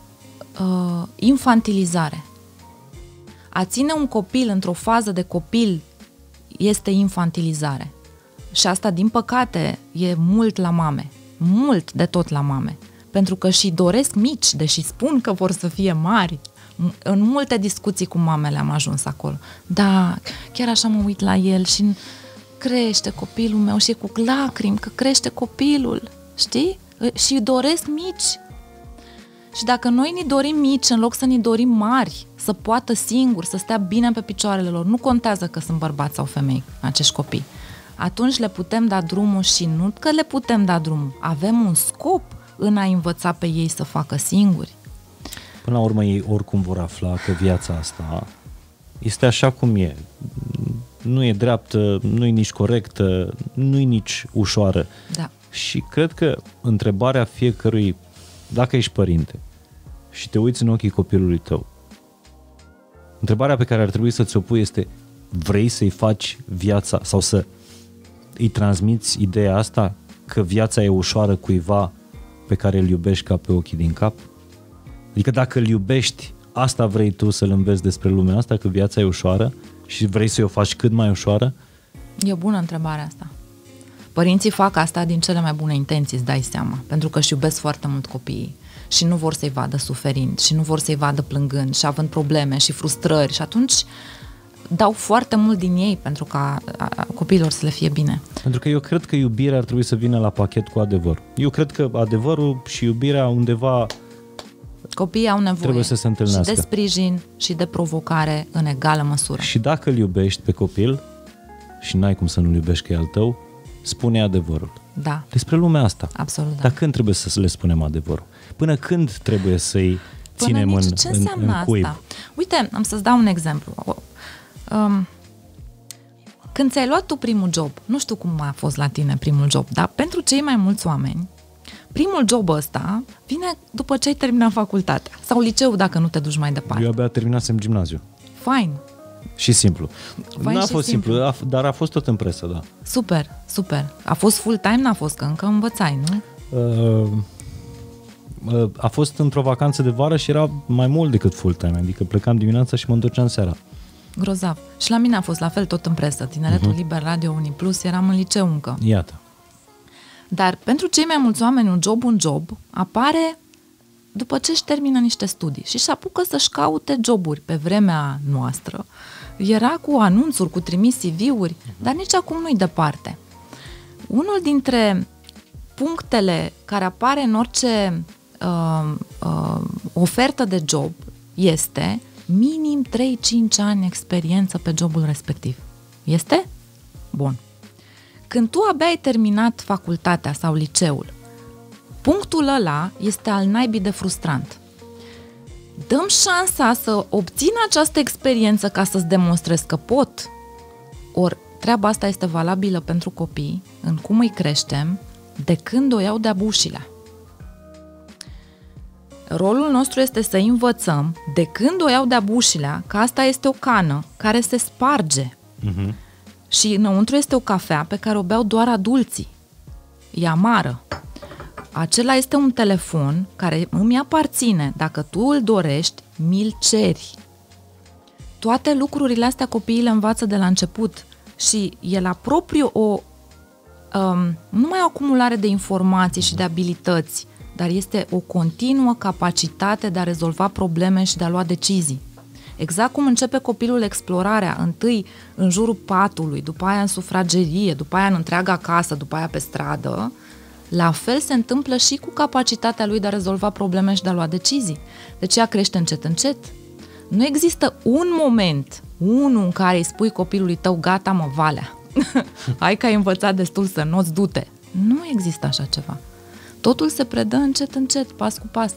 uh, infantilizare. A ține un copil într-o fază de copil este infantilizare. Și asta, din păcate, e mult la mame. Mult de tot la mame. Pentru că și doresc mici, deși spun că vor să fie mari. În multe discuții cu mamele am ajuns acolo. Da, chiar așa mă uit la el și crește copilul meu și e cu lacrimi că crește copilul. Știi? Și doresc mici. Și dacă noi ni dorim mici în loc să ni dorim mari, să poată singur, să stea bine pe picioarele lor, nu contează că sunt bărbați sau femei acești copii, atunci le putem da drumul și nu că le putem da drumul, avem un scop în a învăța pe ei să facă singuri. Până la urmă ei oricum vor afla că viața asta este așa cum e. Nu e dreaptă, nu e nici corectă, nu e nici ușoară. Da. Și cred că întrebarea fiecărui, dacă ești părinte și te uiți în ochii copilului tău, întrebarea pe care ar trebui să ți-o pui este vrei să-i faci viața sau să îi transmiți ideea asta că viața e ușoară cuiva pe care îl iubești ca pe ochii din cap? Adică dacă îl iubești, asta vrei tu să-l înveți despre lumea asta, că viața e ușoară și vrei să o faci cât mai ușoară? E o bună întrebare asta. Părinții fac asta din cele mai bune intenții, îți dai seama, pentru că își iubesc foarte mult copiii și nu vor să-i vadă suferind și nu vor să-i vadă plângând și având probleme și frustrări și atunci dau foarte mult din ei pentru ca copiilor să le fie bine. Pentru că eu cred că iubirea ar trebui să vină la pachet cu adevăr. Eu cred că adevărul și iubirea undeva Copiii au nevoie trebuie să se întâlnească. și de sprijin și de provocare în egală măsură. Și dacă îl iubești pe copil și n-ai cum să nu-l iubești că e al tău, spune adevărul. Da. Despre lumea asta. Absolut. Da. Dar când trebuie să le spunem adevărul? Până când trebuie să-i Până ținem nici. în, Ce în, în cuib? asta? Uite, am să-ți dau un exemplu. Um, când ți-ai luat tu primul job, nu știu cum a fost la tine primul job, dar pentru cei mai mulți oameni, primul job ăsta vine după ce ai terminat facultatea sau liceu dacă nu te duci mai departe. Eu abia terminasem gimnaziu. Fine. Și simplu. Fain N-a și fost simplu. simplu, a, dar a fost tot în presă, da. Super, super. A fost full-time? N-a fost, că încă învățai, nu? Uh, uh, a fost într-o vacanță de vară și era mai mult decât full-time, adică plecam dimineața și mă întorceam seara. Grozav. Și la mine a fost la fel tot în presă. Tineretul uh-huh. Liber Radio Uniplus, eram în liceu încă. Iată. Dar pentru cei mai mulți oameni un job, un job, apare după ce își termină niște studii și își apucă să-și caute joburi. Pe vremea noastră era cu anunțuri, cu trimis CV-uri, dar nici acum nu-i departe. Unul dintre punctele care apare în orice uh, uh, ofertă de job este minim 3-5 ani experiență pe jobul respectiv. Este? Bun. Când tu abia ai terminat facultatea sau liceul, punctul ăla este al naibii de frustrant. Dăm șansa să obțin această experiență ca să-ți demonstrez că pot. Ori treaba asta este valabilă pentru copii, în cum îi creștem, de când o iau de-a bușile. Rolul nostru este să învățăm de când o iau de-a bușilea că asta este o cană care se sparge. Uh-huh. Și înăuntru este o cafea pe care o beau doar adulții. E amară. Acela este un telefon care îmi aparține. Dacă tu îl dorești, mi-l ceri. Toate lucrurile astea copiii le învață de la început și e la propriu o um, nu mai o acumulare de informații și de abilități, dar este o continuă capacitate de a rezolva probleme și de a lua decizii. Exact cum începe copilul explorarea, întâi în jurul patului, după aia în sufragerie, după aia în întreaga casă, după aia pe stradă, la fel se întâmplă și cu capacitatea lui de a rezolva probleme și de a lua decizii. Deci ea crește încet, încet. Nu există un moment, unul în care îi spui copilului tău, gata mă, valea, hai că ai învățat destul să nu-ți dute. Nu există așa ceva. Totul se predă încet, încet, pas cu pas.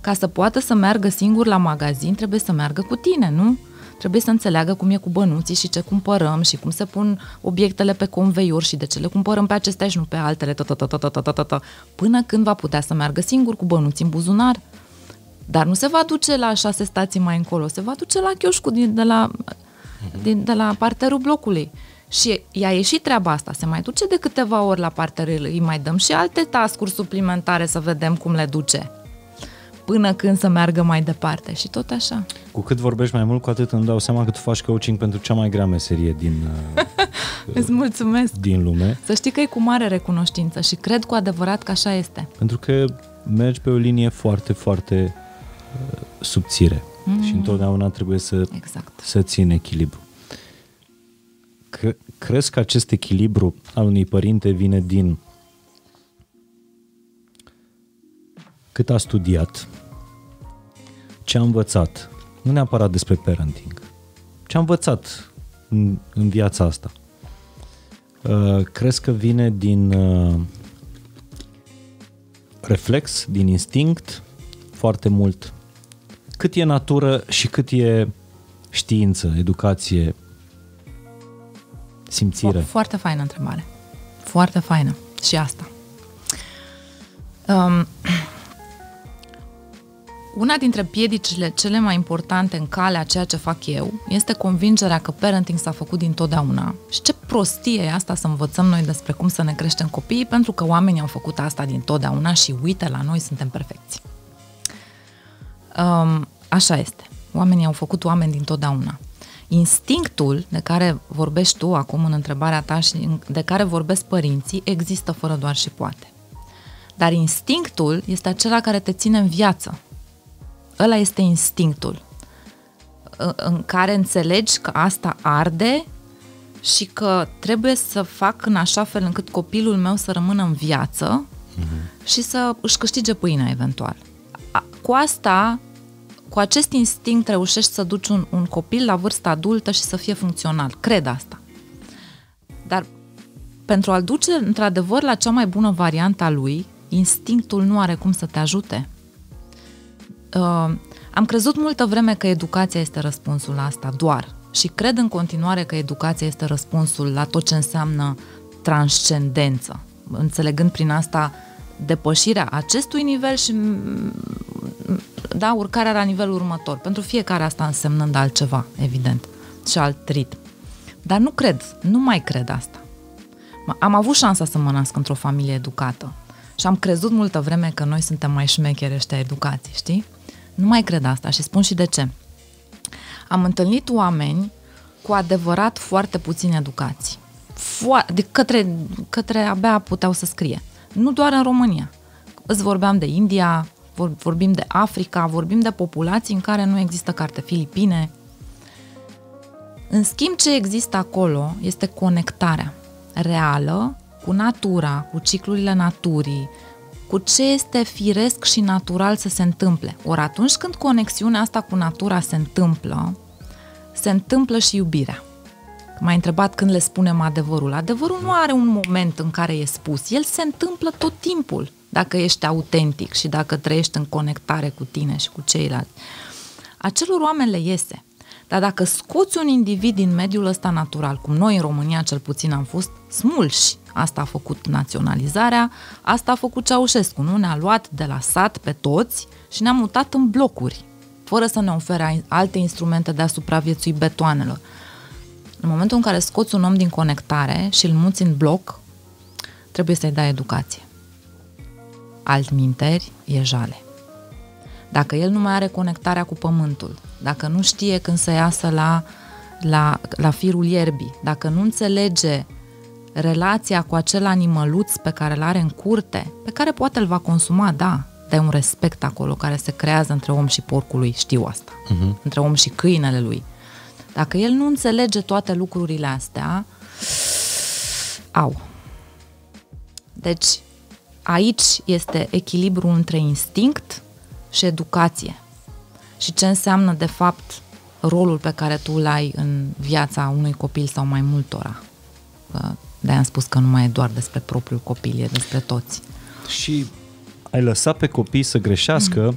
Ca să poată să meargă singur la magazin, trebuie să meargă cu tine, nu? Trebuie să înțeleagă cum e cu bănuții și ce cumpărăm și cum se pun obiectele pe conveior și de ce le cumpărăm pe acestea și nu pe altele, până când va putea să meargă singur cu bănuții în buzunar. Dar nu se va duce la șase stații mai încolo, se va duce la chioșcul din, de, la, din, de la parterul blocului. Și i-a ieșit treaba asta, se mai duce de câteva ori la parterul, îi mai dăm și alte tascuri suplimentare să vedem cum le duce până când să meargă mai departe și tot așa. Cu cât vorbești mai mult, cu atât îmi dau seama că tu faci coaching pentru cea mai grea meserie din, Îți mulțumesc. din lume. Să știi că e cu mare recunoștință și cred cu adevărat că așa este. Pentru că mergi pe o linie foarte, foarte uh, subțire mm. și întotdeauna trebuie să, Exact. să țin echilibru. Cre- crezi că acest echilibru al unui părinte vine din cât a studiat, ce a învățat, nu neapărat despre parenting, ce a învățat în, în viața asta. Uh, crezi că vine din uh, reflex, din instinct, foarte mult. Cât e natură și cât e știință, educație, simțire. Fo- foarte faină întrebare. Foarte faină. Și asta. Um, una dintre piedicile cele mai importante în calea a ceea ce fac eu este convingerea că parenting s-a făcut dintotdeauna. Și ce prostie e asta să învățăm noi despre cum să ne creștem copiii, pentru că oamenii au făcut asta dintotdeauna și uite, la noi suntem perfecți. Um, așa este. Oamenii au făcut oameni dintotdeauna. Instinctul de care vorbești tu acum în întrebarea ta și de care vorbesc părinții există fără doar și poate. Dar instinctul este acela care te ține în viață. Ăla este instinctul în care înțelegi că asta arde și că trebuie să fac în așa fel încât copilul meu să rămână în viață uh-huh. și să își câștige pâinea eventual. Cu asta, cu acest instinct reușești să duci un, un copil la vârstă adultă și să fie funcțional. Cred asta. Dar pentru a-l duce într-adevăr la cea mai bună variantă a lui, instinctul nu are cum să te ajute. Uh, am crezut multă vreme că educația este răspunsul la asta, doar. Și cred în continuare că educația este răspunsul la tot ce înseamnă transcendență, înțelegând prin asta depășirea acestui nivel și da, urcarea la nivelul următor. Pentru fiecare asta însemnând altceva, evident. și alt ritm. Dar nu cred, nu mai cred asta. Am avut șansa să mă nasc într-o familie educată și am crezut multă vreme că noi suntem mai șmecheri ăștia educații, știi? Nu mai cred asta și spun și de ce. Am întâlnit oameni cu adevărat foarte puțini educați. Fo- de către, către abia puteau să scrie. Nu doar în România. Îți vorbeam de India, vorbim de Africa, vorbim de populații în care nu există carte, Filipine. În schimb, ce există acolo este conectarea reală cu natura, cu ciclurile naturii, cu ce este firesc și natural să se întâmple. Ori atunci când conexiunea asta cu natura se întâmplă, se întâmplă și iubirea. M-ai întrebat când le spunem adevărul. Adevărul nu are un moment în care e spus. El se întâmplă tot timpul dacă ești autentic și dacă trăiești în conectare cu tine și cu ceilalți. Acelor oameni le iese. Dar dacă scoți un individ din mediul ăsta natural, cum noi în România cel puțin am fost smulși, asta a făcut naționalizarea, asta a făcut Ceaușescu, nu? Ne-a luat de la sat pe toți și ne-a mutat în blocuri, fără să ne ofere alte instrumente de a supraviețui betoanelor. În momentul în care scoți un om din conectare și îl muți în bloc, trebuie să-i dai educație. Altminteri e jale. Dacă el nu mai are conectarea cu pământul, dacă nu știe când să iasă la, la, la firul ierbii, dacă nu înțelege relația cu acel animăluț pe care îl are în curte, pe care poate îl va consuma, da, dar e un respect acolo care se creează între om și porcul lui, știu asta, uh-huh. între om și câinele lui. Dacă el nu înțelege toate lucrurile astea, au. Deci, aici este echilibru între instinct și educație. Și ce înseamnă, de fapt, rolul pe care tu îl ai în viața unui copil sau mai multora. de am spus că nu mai e doar despre propriul copil, e despre toți. Și ai lăsat pe copii să greșească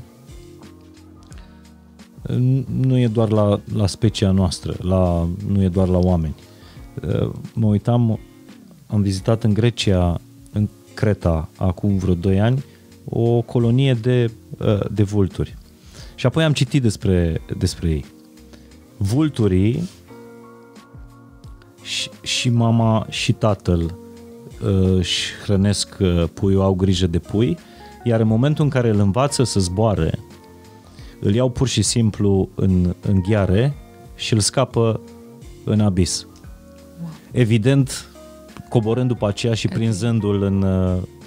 mm. nu e doar la, la specia noastră, la, nu e doar la oameni. Mă uitam, am vizitat în Grecia, în Creta, acum vreo 2 ani, o colonie de, uh, de vulturi. Și apoi am citit despre, despre ei. Vulturii și, și mama și tatăl uh, își hrănesc uh, puiul, au grijă de pui, iar în momentul în care îl învață să zboare, îl iau pur și simplu în, în ghiare și îl scapă în abis. Evident, coborând după aceea și prinzându-l în,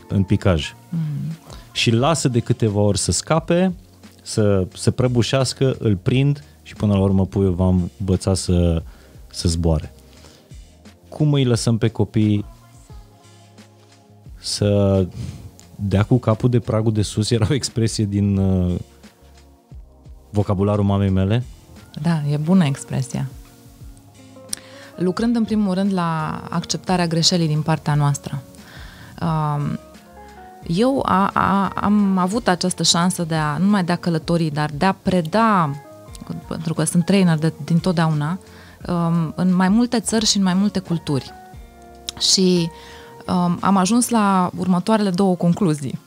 în picaj. Mm și lasă de câteva ori să scape, să se prăbușească, îl prind și până la urmă puiul va învăța să, să zboare. Cum îi lăsăm pe copii să dea cu capul de pragul de sus? Era o expresie din uh, vocabularul mamei mele? Da, e bună expresia. Lucrând în primul rând la acceptarea greșelii din partea noastră. Uh, eu a, a, am avut această șansă de a, nu numai de a călători, dar de a preda, pentru că sunt trainer de, din totdeauna, um, în mai multe țări și în mai multe culturi. Și um, am ajuns la următoarele două concluzii.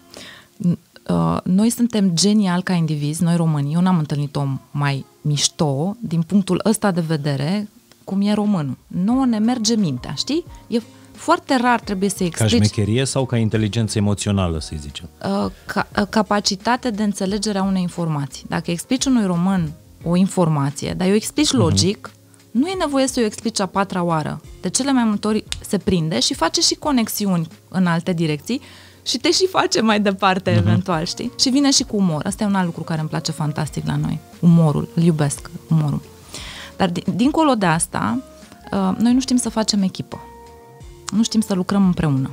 Uh, noi suntem genial ca indivizi, noi românii, eu n-am întâlnit om mai mișto din punctul ăsta de vedere cum e românul. Nouă ne merge mintea, știi? E foarte rar trebuie să explici... Ca șmecherie sau ca inteligență emoțională, să zicem? Uh, ca, uh, capacitate de înțelegere a unei informații. Dacă explici unui român o informație, dar eu explici uh-huh. logic, nu e nevoie să o explici a patra oară. De cele mai multe ori se prinde și face și conexiuni în alte direcții și te și face mai departe uh-huh. eventual, știi? Și vine și cu umor. Asta e un alt lucru care îmi place fantastic la noi. Umorul. Îl iubesc, umorul. Dar dincolo de asta, uh, noi nu știm să facem echipă nu știm să lucrăm împreună.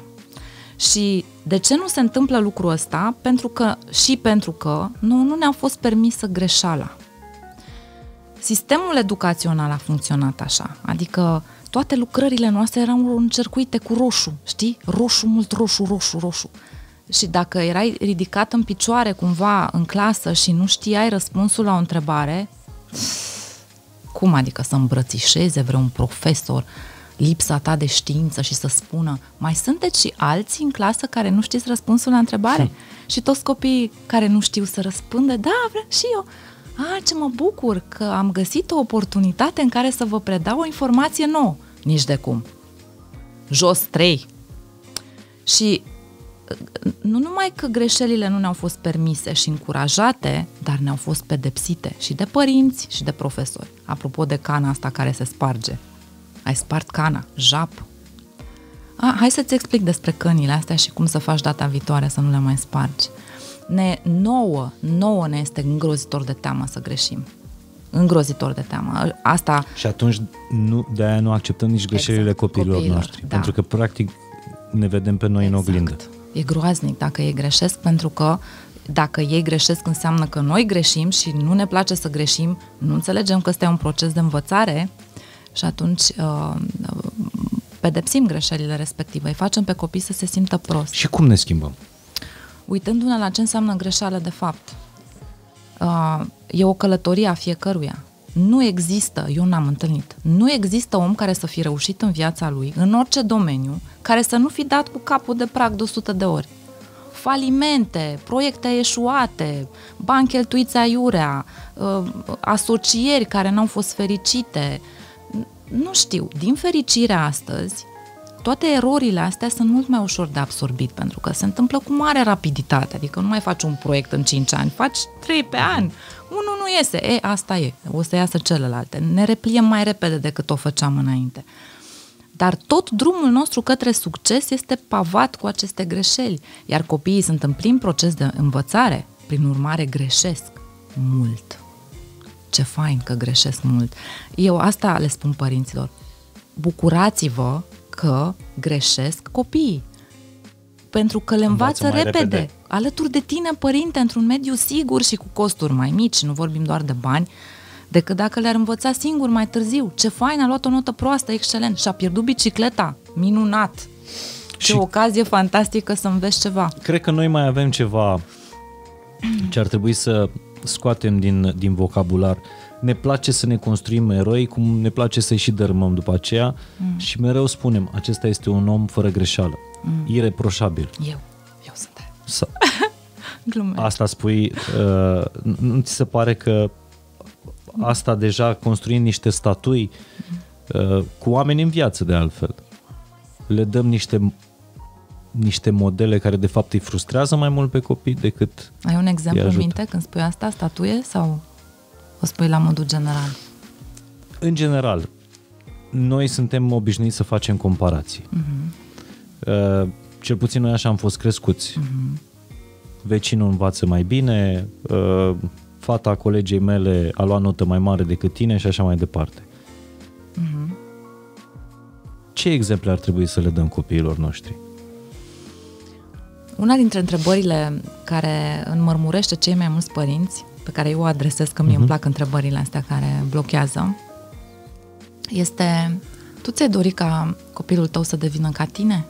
Și de ce nu se întâmplă lucrul ăsta? Pentru că, și pentru că nu, nu ne-a fost permisă greșeala. Sistemul educațional a funcționat așa, adică toate lucrările noastre erau încercuite cu roșu, știi? Roșu, mult roșu, roșu, roșu. Și dacă erai ridicat în picioare cumva în clasă și nu știai răspunsul la o întrebare, cum adică să îmbrățișeze vreun profesor lipsa ta de știință și să spună mai sunteți și alții în clasă care nu știți răspunsul la întrebare? Hmm. Și toți copiii care nu știu să răspundă, da, vreau și eu. A, ce mă bucur că am găsit o oportunitate în care să vă predau o informație nouă. Nici de cum. Jos 3. Și nu numai că greșelile nu ne-au fost permise și încurajate, dar ne-au fost pedepsite și de părinți și de profesori. Apropo de cana asta care se sparge. Ai spart cana, jap. A, hai să-ți explic despre cănile astea și cum să faci data viitoare să nu le mai spargi. Ne, nouă, nouă ne este îngrozitor de teamă să greșim. Îngrozitor de teamă. Asta... Și atunci nu, de aia nu acceptăm nici greșelile exact, copiilor, copiilor noștri. Da. Pentru că, practic, ne vedem pe noi exact. în oglindă. E groaznic dacă ei greșesc, pentru că dacă ei greșesc înseamnă că noi greșim și nu ne place să greșim, nu înțelegem că este un proces de învățare și atunci uh, pedepsim greșelile respective, îi facem pe copii să se simtă prost. Și cum ne schimbăm? Uitându-ne la ce înseamnă greșeală de fapt. Uh, e o călătorie a fiecăruia. Nu există, eu n-am întâlnit, nu există om care să fi reușit în viața lui, în orice domeniu, care să nu fi dat cu capul de prag de 100 de ori. Falimente, proiecte eșuate, bani cheltuiți aiurea, uh, asocieri care n-au fost fericite. Nu știu, din fericire astăzi, toate erorile astea sunt mult mai ușor de absorbit pentru că se întâmplă cu mare rapiditate, adică nu mai faci un proiect în 5 ani, faci 3 pe an, unul nu iese, e, asta e, o să iasă celelalte. Ne repliem mai repede decât o făceam înainte. Dar tot drumul nostru către succes este pavat cu aceste greșeli, iar copiii sunt în plin proces de învățare, prin urmare greșesc mult. Ce fain că greșesc mult. Eu asta le spun părinților. Bucurați-vă că greșesc copiii. Pentru că le învață, învață repede. repede. Alături de tine, părinte, într-un mediu sigur și cu costuri mai mici, nu vorbim doar de bani, decât dacă le-ar învăța singur mai târziu. Ce fain, a luat o notă proastă, excelent, și-a pierdut bicicleta, minunat. Ce și ocazie fantastică să înveți ceva. Cred că noi mai avem ceva ce ar trebui să scoatem din, din vocabular. Ne place să ne construim eroi, cum ne place să-i și dărâmăm după aceea mm. și mereu spunem, acesta este un om fără greșeală, mm. ireproșabil. Eu, eu sunt. Sa- Asta spui, uh, nu ți se pare că asta deja construind niște statui uh, cu oameni în viață de altfel. Le dăm niște niște modele care de fapt îi frustrează mai mult pe copii decât Ai un exemplu în minte când spui asta, statuie sau o spui la modul general? În general, noi suntem obișnuiți să facem comparații. Uh-huh. Uh, cel puțin noi așa am fost crescuți. Uh-huh. Vecinul învață mai bine, uh, fata colegei mele a luat notă mai mare decât tine și așa mai departe. Uh-huh. Ce exemple ar trebui să le dăm copiilor noștri? Una dintre întrebările care înmărmurește cei mai mulți părinți, pe care eu o adresez, că mie uh-huh. îmi plac întrebările astea care blochează, este tu ți-ai dori ca copilul tău să devină ca tine?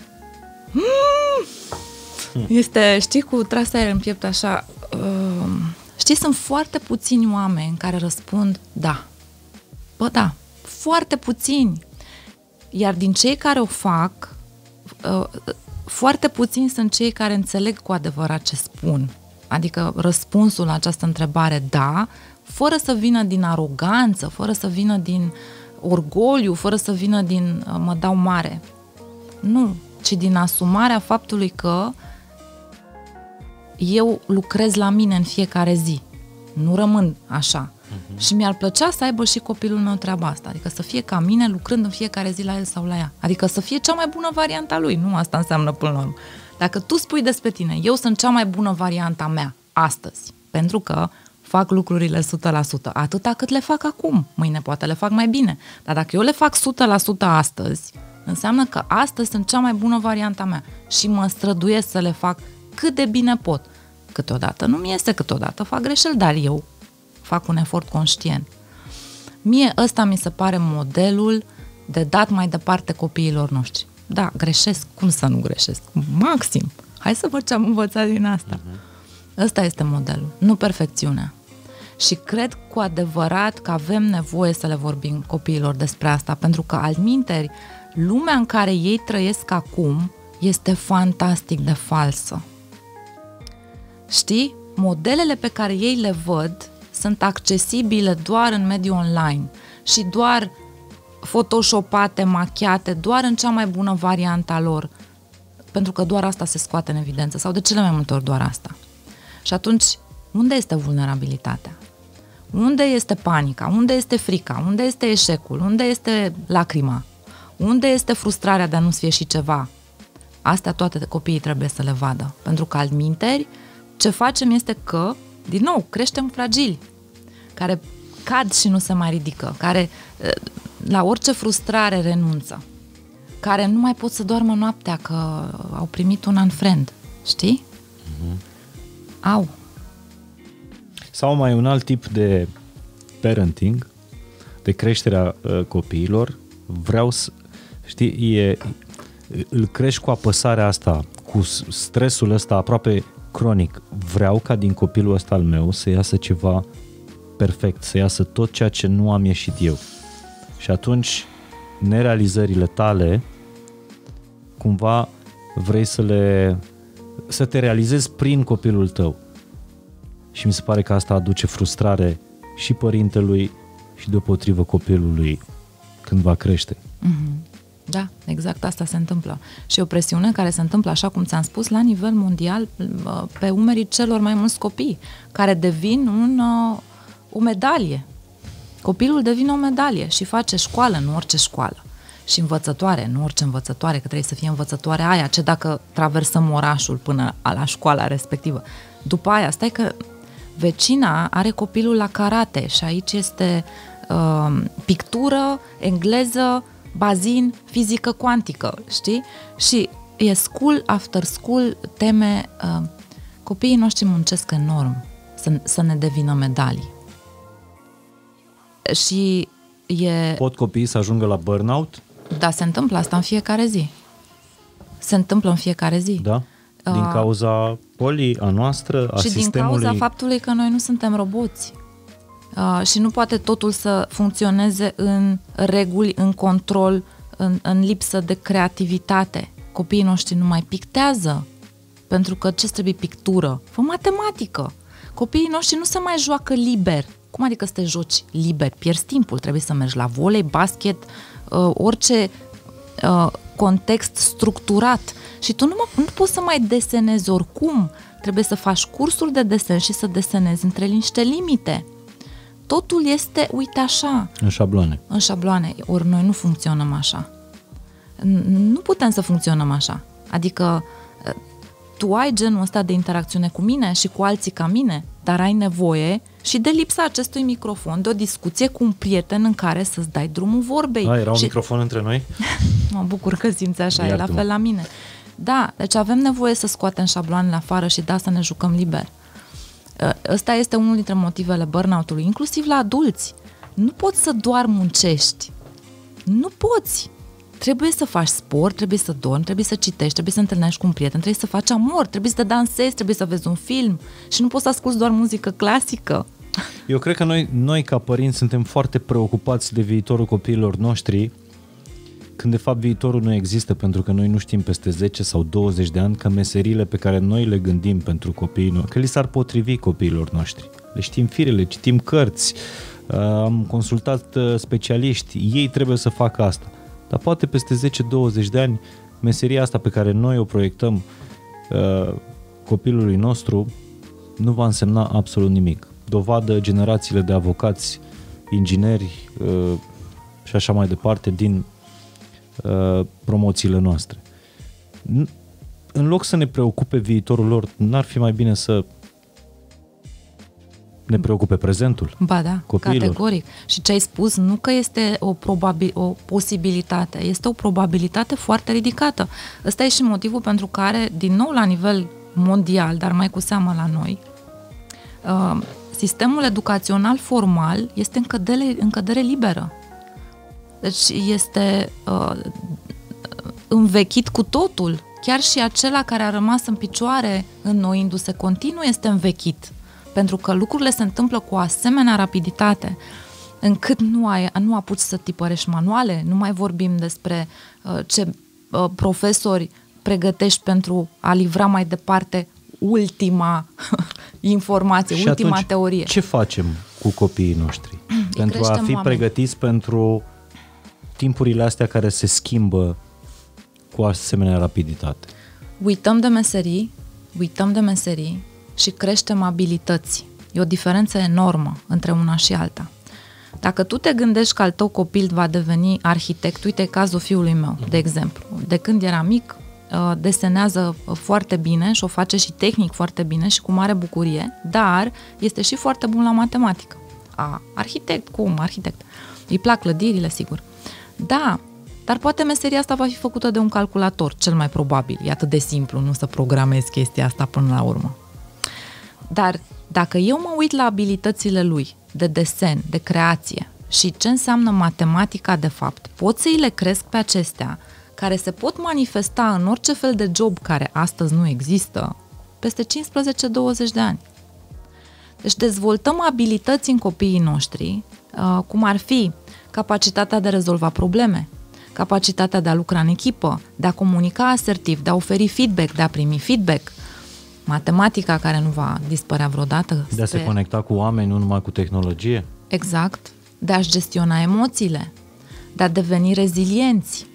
Hmm. Este, știi, cu trasa în piept așa, uh, Știi, sunt foarte puțini oameni care răspund da. Bă, da, foarte puțini. Iar din cei care o fac, uh, foarte puțini sunt cei care înțeleg cu adevărat ce spun. Adică răspunsul la această întrebare da, fără să vină din aroganță, fără să vină din orgoliu, fără să vină din uh, mă dau mare. Nu, ci din asumarea faptului că uh, eu lucrez la mine în fiecare zi. Nu rămân așa. Uh-huh. Și mi-ar plăcea să aibă și copilul meu treaba asta. Adică să fie ca mine lucrând în fiecare zi la el sau la ea. Adică să fie cea mai bună varianta lui. Nu asta înseamnă până la urmă. Dacă tu spui despre tine, eu sunt cea mai bună varianta mea astăzi, pentru că fac lucrurile 100%, atâta cât le fac acum. Mâine poate le fac mai bine. Dar dacă eu le fac 100% astăzi, înseamnă că astăzi sunt cea mai bună varianta mea și mă străduiesc să le fac cât de bine pot. Câteodată nu mi este, câteodată fac greșeli, dar eu fac un efort conștient. Mie ăsta mi se pare modelul de dat mai departe copiilor noștri. Da, greșesc, cum să nu greșesc? Maxim! Hai să văd ce am învățat din asta. Uh-huh. Ăsta este modelul, nu perfecțiunea. Și cred cu adevărat că avem nevoie să le vorbim copiilor despre asta, pentru că al minteri, lumea în care ei trăiesc acum este fantastic de falsă. Știi? Modelele pe care ei le văd sunt accesibile doar în mediul online și doar photoshopate, machiate, doar în cea mai bună variantă a lor, pentru că doar asta se scoate în evidență, sau de cele mai multe ori doar asta. Și atunci, unde este vulnerabilitatea? Unde este panica? Unde este frica? Unde este eșecul? Unde este lacrima? Unde este frustrarea de a nu-ți fie și ceva? Astea toate copiii trebuie să le vadă. Pentru că altminteri, ce facem este că, din nou, creștem fragili, care cad și nu se mai ridică, care la orice frustrare renunță, care nu mai pot să doarmă noaptea că au primit un unfriend, știi? Mm-hmm. Au. Sau mai un alt tip de parenting, de creșterea uh, copiilor, vreau să, știi, e, îl crești cu apăsarea asta, cu stresul ăsta aproape cronic. Vreau ca din copilul ăsta al meu să iasă ceva perfect, să iasă tot ceea ce nu am ieșit eu. Și atunci nerealizările tale cumva vrei să le să te realizezi prin copilul tău. Și mi se pare că asta aduce frustrare și părintelui și deopotrivă copilului când va crește. Mm-hmm. Da, exact asta se întâmplă. Și o presiune care se întâmplă, așa cum ți-am spus, la nivel mondial, pe umerii celor mai mulți copii, care devin un, uh, o medalie. Copilul devine o medalie și face școală, nu orice școală. Și învățătoare, nu orice învățătoare, că trebuie să fie învățătoare aia, ce dacă traversăm orașul până la școala respectivă. După aia, stai că vecina are copilul la karate și aici este uh, pictură, engleză, bazin, fizică cuantică, știi? Și e school after school, teme, uh, copiii noștri muncesc enorm să, să ne devină medalii. Și e... Pot copiii să ajungă la burnout? Da, se întâmplă asta în fiecare zi. Se întâmplă în fiecare zi. Da? Din uh, cauza bolii a noastră, a și sistemului... din cauza faptului că noi nu suntem roboți. Uh, și nu poate totul să funcționeze în reguli, în control, în, în lipsă de creativitate. Copiii noștri nu mai pictează, pentru că ce trebuie pictură? Fă matematică. Copiii noștri nu se mai joacă liber. Cum adică să te joci liber? Pierzi timpul, trebuie să mergi la volei, basket, uh, orice uh, context structurat. Și tu nu, mă, nu poți să mai desenezi oricum. Trebuie să faci cursuri de desen și să desenezi între niște limite totul este, uite așa. În șabloane. În șabloane. Ori noi nu funcționăm așa. Nu putem să funcționăm așa. Adică tu ai genul ăsta de interacțiune cu mine și cu alții ca mine, dar ai nevoie și de lipsa acestui microfon, de o discuție cu un prieten în care să-ți dai drumul vorbei. A, era un și... microfon între noi? mă bucur că simți așa, Iartă-mă. e la fel la mine. Da, deci avem nevoie să scoatem șabloanele afară și da, să ne jucăm liber. Ăsta este unul dintre motivele burnout-ului, inclusiv la adulți. Nu poți să doar muncești. Nu poți. Trebuie să faci sport, trebuie să dormi, trebuie să citești, trebuie să întâlnești cu un prieten, trebuie să faci amor, trebuie să te dansezi, trebuie să vezi un film și nu poți să asculti doar muzică clasică. Eu cred că noi, noi ca părinți suntem foarte preocupați de viitorul copiilor noștri când de fapt viitorul nu există pentru că noi nu știm peste 10 sau 20 de ani că meserile pe care noi le gândim pentru copiii noștri, că li s-ar potrivi copiilor noștri. Le știm firele, citim cărți, uh, am consultat uh, specialiști, ei trebuie să facă asta. Dar poate peste 10-20 de ani meseria asta pe care noi o proiectăm uh, copilului nostru nu va însemna absolut nimic. Dovadă generațiile de avocați, ingineri și așa mai departe din Uh, promoțiile noastre. În loc să ne preocupe viitorul lor, n-ar fi mai bine să ne preocupe prezentul? Ba da, copiilor. categoric. Și ce ai spus, nu că este o, probabil, o posibilitate, este o probabilitate foarte ridicată. Ăsta e și motivul pentru care, din nou la nivel mondial, dar mai cu seamă la noi, uh, sistemul educațional formal este în cădere, în cădere liberă. Deci este uh, învechit cu totul. Chiar și acela care a rămas în picioare înnoindu-se continuu este învechit. Pentru că lucrurile se întâmplă cu o asemenea rapiditate încât nu, ai, nu apuci să tipărești manuale, nu mai vorbim despre uh, ce uh, profesori pregătești pentru a livra mai departe ultima informație, Și ultima atunci, teorie. ce facem cu copiii noștri? pentru a creștem fi oameni. pregătiți pentru timpurile astea care se schimbă cu asemenea rapiditate. Uităm de meserii, uităm de meserii și creștem abilități. E o diferență enormă între una și alta. Dacă tu te gândești că al tău copil va deveni arhitect, uite cazul fiului meu, de exemplu. De când era mic, uh, desenează foarte bine și o face și tehnic foarte bine și cu mare bucurie, dar este și foarte bun la matematică. A, arhitect, cum? Arhitect. Îi plac clădirile, sigur. Da, dar poate meseria asta va fi făcută de un calculator, cel mai probabil. E atât de simplu, nu să programezi chestia asta până la urmă. Dar dacă eu mă uit la abilitățile lui de desen, de creație și ce înseamnă matematica de fapt, pot să îi le cresc pe acestea, care se pot manifesta în orice fel de job care astăzi nu există, peste 15-20 de ani. Deci dezvoltăm abilități în copiii noștri, uh, cum ar fi capacitatea de a rezolva probleme, capacitatea de a lucra în echipă, de a comunica asertiv, de a oferi feedback, de a primi feedback, matematica care nu va dispărea vreodată. De a se sper. conecta cu oameni, nu numai cu tehnologie. Exact. De a-și gestiona emoțiile, de a deveni rezilienți,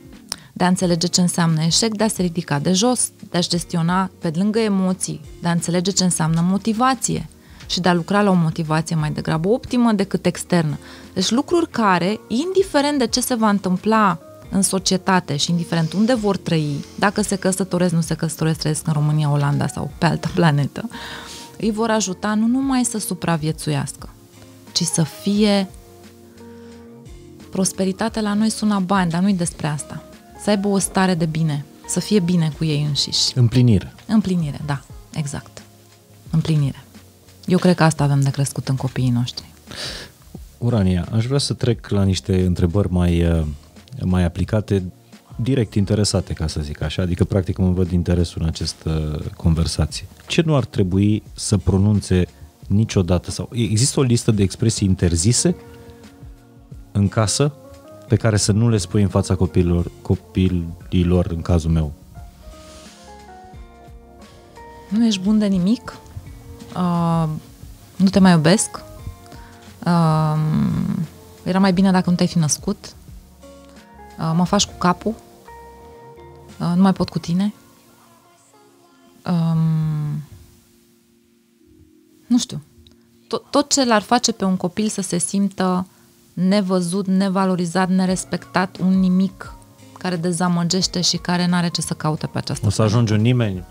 de a înțelege ce înseamnă eșec, de a se ridica de jos, de a-și gestiona pe lângă emoții, de a înțelege ce înseamnă motivație și de a lucra la o motivație mai degrabă optimă decât externă. Deci lucruri care, indiferent de ce se va întâmpla în societate și indiferent unde vor trăi, dacă se căsătoresc, nu se căsătoresc, trăiesc în România, Olanda sau pe altă planetă, îi vor ajuta nu numai să supraviețuiască, ci să fie prosperitatea la noi sună bani, dar nu-i despre asta. Să aibă o stare de bine, să fie bine cu ei înșiși. Împlinire. Împlinire, da, exact. Împlinire. Eu cred că asta avem de crescut în copiii noștri. Urania, aș vrea să trec la niște întrebări mai, uh, mai aplicate, direct interesate, ca să zic așa, adică practic îmi văd interesul în această conversație. Ce nu ar trebui să pronunțe niciodată? sau Există o listă de expresii interzise în casă pe care să nu le spui în fața copiilor, copiilor în cazul meu? Nu ești bun de nimic, uh, nu te mai iubesc, uh, era mai bine dacă nu te-ai fi născut, uh, mă faci cu capul, uh, nu mai pot cu tine. Um, nu știu. Tot, tot ce l-ar face pe un copil să se simtă nevăzut, nevalorizat, nerespectat, un nimic care dezamăgește și care nu are ce să caute pe această O să ajungi un nimeni?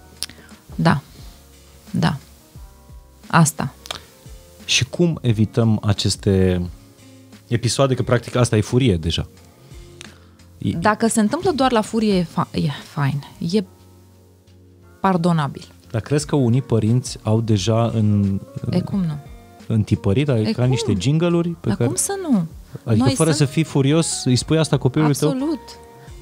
Da. Da. Asta. Și cum evităm aceste episoade, că practic asta e furie deja. E- Dacă se întâmplă doar la furie, e, fa- e fain. E pardonabil. Dar crezi că unii părinți au deja în, E cum nu? întipărit, adică E ca cum? niște jingle-uri pe Dar care... cum să nu? Adică Noi fără sunt- să fii furios, îi spui asta copilului tău? Absolut.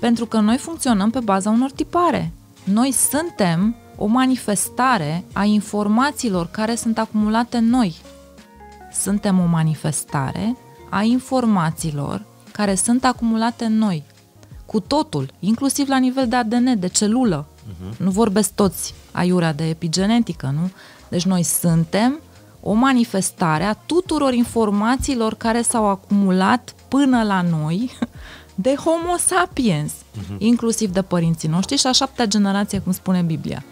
Pentru că noi funcționăm pe baza unor tipare. Noi suntem o manifestare a informațiilor care sunt acumulate în noi. Suntem o manifestare a informațiilor care sunt acumulate în noi. Cu totul, inclusiv la nivel de ADN, de celulă. Uh-huh. Nu vorbesc toți aiurea de epigenetică, nu? Deci noi suntem o manifestare a tuturor informațiilor care s-au acumulat până la noi de Homo sapiens, uh-huh. inclusiv de părinții noștri și a șaptea generație, cum spune Biblia.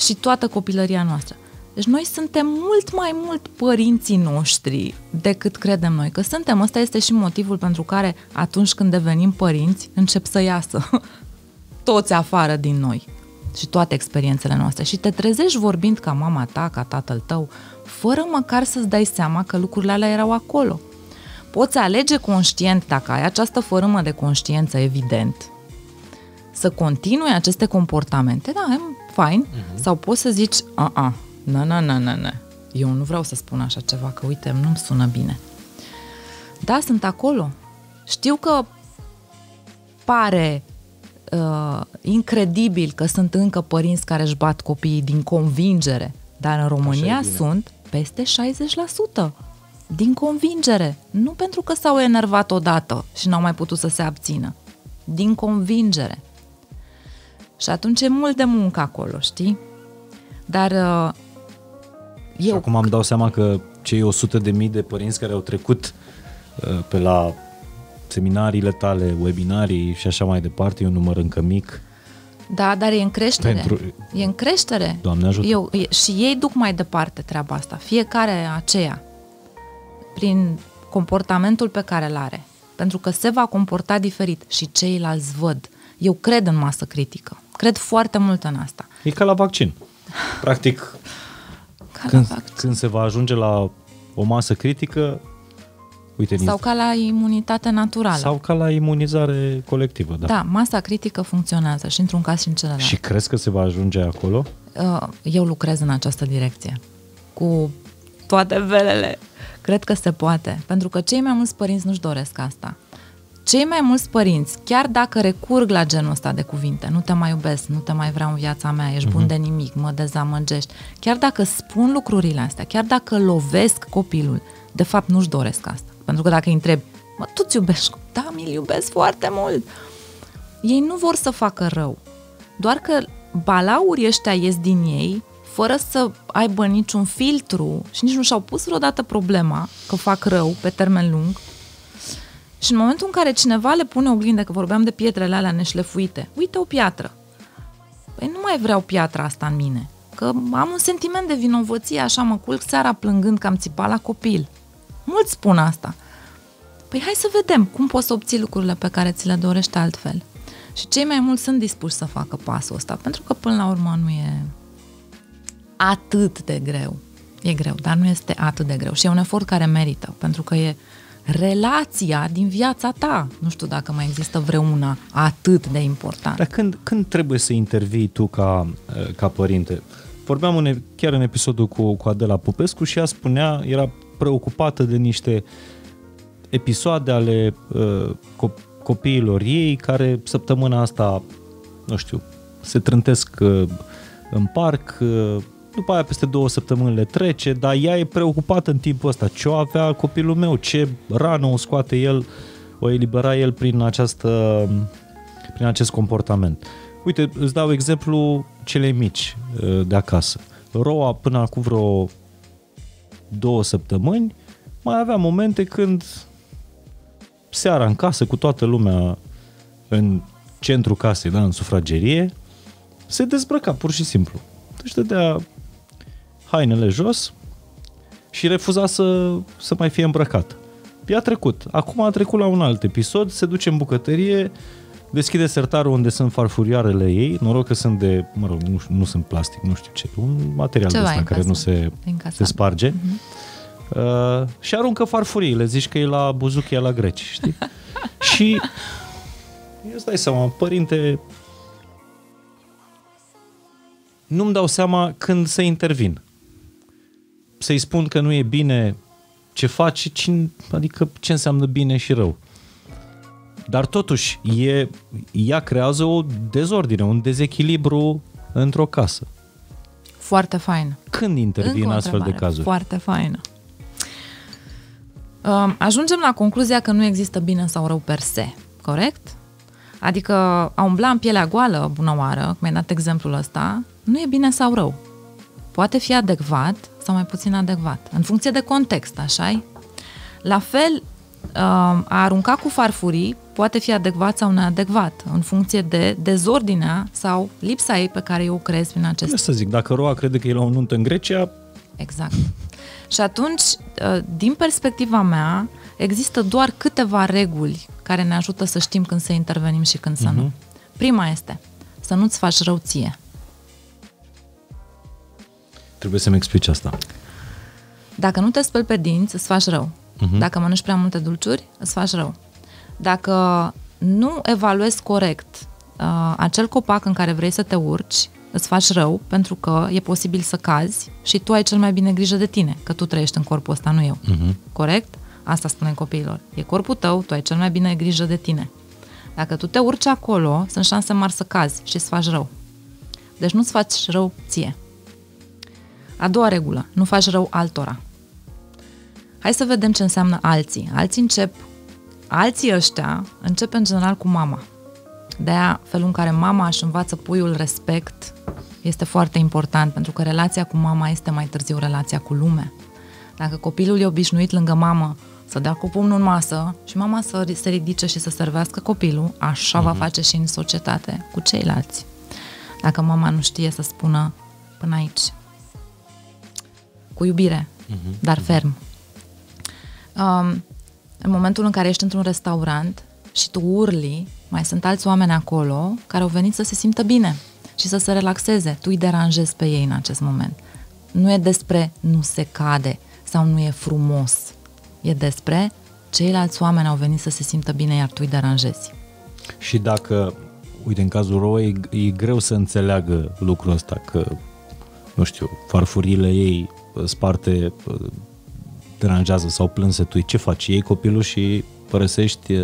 Și toată copilăria noastră. Deci noi suntem mult mai mult părinții noștri decât credem noi că suntem. Ăsta este și motivul pentru care atunci când devenim părinți încep să iasă toți afară din noi și toate experiențele noastre și te trezești vorbind ca mama ta, ca tatăl tău, fără măcar să-ți dai seama că lucrurile alea erau acolo. Poți alege conștient, dacă ai această fărâmă de conștiință, evident, să continui aceste comportamente, da, e fain, uh-huh. sau poți să zici, a-a, na, na, na, na, na, eu nu vreau să spun așa ceva, că uite, nu-mi sună bine. Da, sunt acolo. Știu că pare uh, incredibil că sunt încă părinți care își bat copiii din convingere, dar în România Așa e bine. sunt peste 60%. Din convingere. Nu pentru că s-au enervat odată și n-au mai putut să se abțină. Din convingere. Și atunci e mult de muncă acolo, știi? Dar uh, Și eu acum îmi dau seama că cei 100 de mii de părinți care au trecut uh, pe la seminariile tale, webinarii și așa mai departe, e un număr încă mic. Da, dar e în creștere. Pentru- E în creștere. Doamne ajută. Eu, e, și ei duc mai departe treaba asta. Fiecare aceea. Prin comportamentul pe care îl are. Pentru că se va comporta diferit și ceilalți văd. Eu cred în masă critică. Cred foarte mult în asta. E ca la vaccin. Practic, Ca la când, vaccin. când se va ajunge la o masă critică, uite, Sau nici- ca la imunitate naturală. sau ca la imunizare colectivă. Da. Da, masa critică funcționează și într-un caz și în celălalt. Și crezi că se va ajunge acolo? Uh, eu lucrez în această direcție. Cu toate velele. Cred că se poate. Pentru că cei mai mulți părinți nu-și doresc asta. Cei mai mulți părinți, chiar dacă recurg la genul ăsta de cuvinte, nu te mai iubesc, nu te mai vreau în viața mea, ești bun de nimic, mă dezamăgești, chiar dacă spun lucrurile astea, chiar dacă lovesc copilul, de fapt nu-și doresc asta. Pentru că dacă îi întreb, mă, tu-ți iubești? Da, mi-l iubesc foarte mult. Ei nu vor să facă rău. Doar că balaurii ăștia ies din ei fără să aibă niciun filtru și nici nu și-au pus vreodată problema că fac rău pe termen lung. Și în momentul în care cineva le pune oglindă, că vorbeam de pietrele alea neșlefuite, uite o piatră. Păi nu mai vreau piatra asta în mine. Că am un sentiment de vinovăție, așa mă culc seara plângând că am țipat la copil. Mulți spun asta. Păi hai să vedem cum poți să obții lucrurile pe care ți le dorești altfel. Și cei mai mulți sunt dispuși să facă pasul ăsta, pentru că până la urmă nu e atât de greu. E greu, dar nu este atât de greu. Și e un efort care merită, pentru că e relația din viața ta. Nu știu dacă mai există vreuna atât de importantă. Dar când, când trebuie să intervii tu ca, uh, ca părinte? Vorbeam în, chiar în episodul cu, cu Adela Popescu și ea spunea, era preocupată de niște episoade ale uh, co- copiilor ei care săptămâna asta, nu știu, se trântesc uh, în parc, uh, după aia peste două săptămâni le trece, dar ea e preocupată în timpul ăsta. Ce o avea copilul meu? Ce rană o scoate el, o elibera el prin această prin acest comportament. Uite, îți dau exemplu cele mici uh, de acasă. Roa până acum vreo două săptămâni mai avea momente când seara în casă cu toată lumea în centrul casei, da, în sufragerie, se dezbrăca pur și simplu. Își dădea hainele jos și refuza să, să mai fie îmbrăcat. I-a trecut. Acum a trecut la un alt episod, se duce în bucătărie, deschide sertarul unde sunt farfurioarele ei, noroc că sunt de, mă rog, nu, nu sunt plastic, nu știu ce, un material Ceva de ăsta în care casă. nu se, Încasabil. se sparge. Uh, și aruncă farfuriile, zici că e la buzuchia la greci, știi? și îți dai seama, părinte, nu-mi dau seama când să intervin. Să-i spun că nu e bine ce face, cine, adică ce înseamnă bine și rău. Dar totuși, e, ea creează o dezordine, un dezechilibru într-o casă. Foarte fain. Când intervin Încă o astfel de întrebare cazuri? Foarte faină. Um, Ajungem la concluzia că nu există bine sau rău per se, corect? Adică a umbla în pielea goală, bună oară, cum ai dat exemplul ăsta, nu e bine sau rău. Poate fi adecvat sau mai puțin adecvat, în funcție de context, așa La fel, um, a arunca cu farfurii poate fi adecvat sau neadecvat, în funcție de dezordinea sau lipsa ei pe care eu o creez prin acest Ce să zic, dacă Roa crede că e la o nuntă în Grecia, Exact. Și atunci, uh, din perspectiva mea, există doar câteva reguli care ne ajută să știm când să intervenim și când să Mhm. nu. Prima este să nu-ți faci rău ție. Trebuie să-mi explici asta. Dacă nu te speli pe dinți, îți faci rău. Mhm. Dacă mănânci prea multe dulciuri, îți faci rău. Dacă nu evaluezi corect uh, acel copac în care vrei să te urci, îți faci rău pentru că e posibil să cazi și tu ai cel mai bine grijă de tine, că tu trăiești în corpul ăsta, nu eu. Mhm. Corect? Asta spunem copiilor. E corpul tău, tu ai cel mai bine grijă de tine. Dacă tu te urci acolo, sunt șanse mari să cazi și să faci rău. Deci nu-ți faci rău ție. A doua regulă, nu faci rău altora. Hai să vedem ce înseamnă alții. Alții încep, alții ăștia încep în general cu mama. De aia felul în care mama își învață puiul respect este foarte important pentru că relația cu mama este mai târziu relația cu lumea. Dacă copilul e obișnuit lângă mamă să dea cu pumnul în masă și mama să se ridice și să servească copilul, așa mm-hmm. va face și în societate cu ceilalți. Dacă mama nu știe să spună până aici, cu iubire, mm-hmm. dar ferm. Um, în momentul în care ești într-un restaurant și tu urli, mai sunt alți oameni acolo care au venit să se simtă bine și să se relaxeze. Tu îi deranjezi pe ei în acest moment. Nu e despre nu se cade sau nu e frumos. E despre ceilalți oameni au venit să se simtă bine, iar tu îi deranjezi. Și dacă, uite, în cazul Roa, e, e greu să înțeleagă lucrul ăsta, că, nu știu, farfurile ei sparte deranjează sau plânse tu, ce faci? Iei copilul și părăsești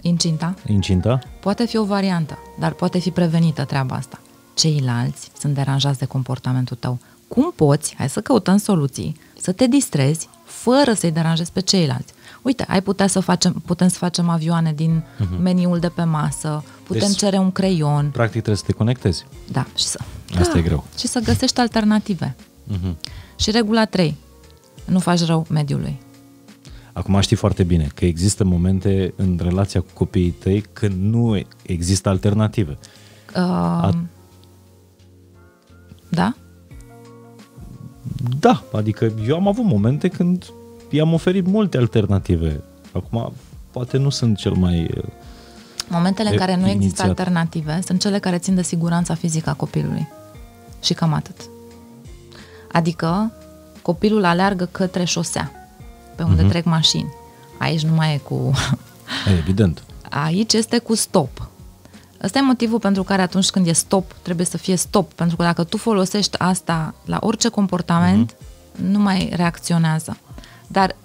incinta? Incinta? Poate fi o variantă, dar poate fi prevenită treaba asta. Ceilalți sunt deranjați de comportamentul tău. Cum poți, hai să căutăm soluții, să te distrezi fără să-i deranjezi pe ceilalți? Uite, ai putea să facem, putem să facem avioane din uh-huh. meniul de pe masă, putem deci, cere un creion. Practic trebuie să te conectezi. Da, și să, Asta da, e greu. Și să găsești alternative. Uh-huh. Și regula 3. Nu faci rău mediului. Acum știi foarte bine că există momente în relația cu copiii tăi când nu există alternative. Uh, A... Da? Da, adică eu am avut momente când i-am oferit multe alternative. Acum, poate nu sunt cel mai... Uh, Momentele în care nu inițiat. există alternative sunt cele care țin de siguranța fizică a copilului. Și cam atât. Adică copilul aleargă către șosea, pe unde uh-huh. trec mașini. Aici nu mai e cu... Evident. Aici este cu stop. Ăsta e motivul pentru care atunci când e stop, trebuie să fie stop. Pentru că dacă tu folosești asta la orice comportament, uh-huh. nu mai reacționează. Dar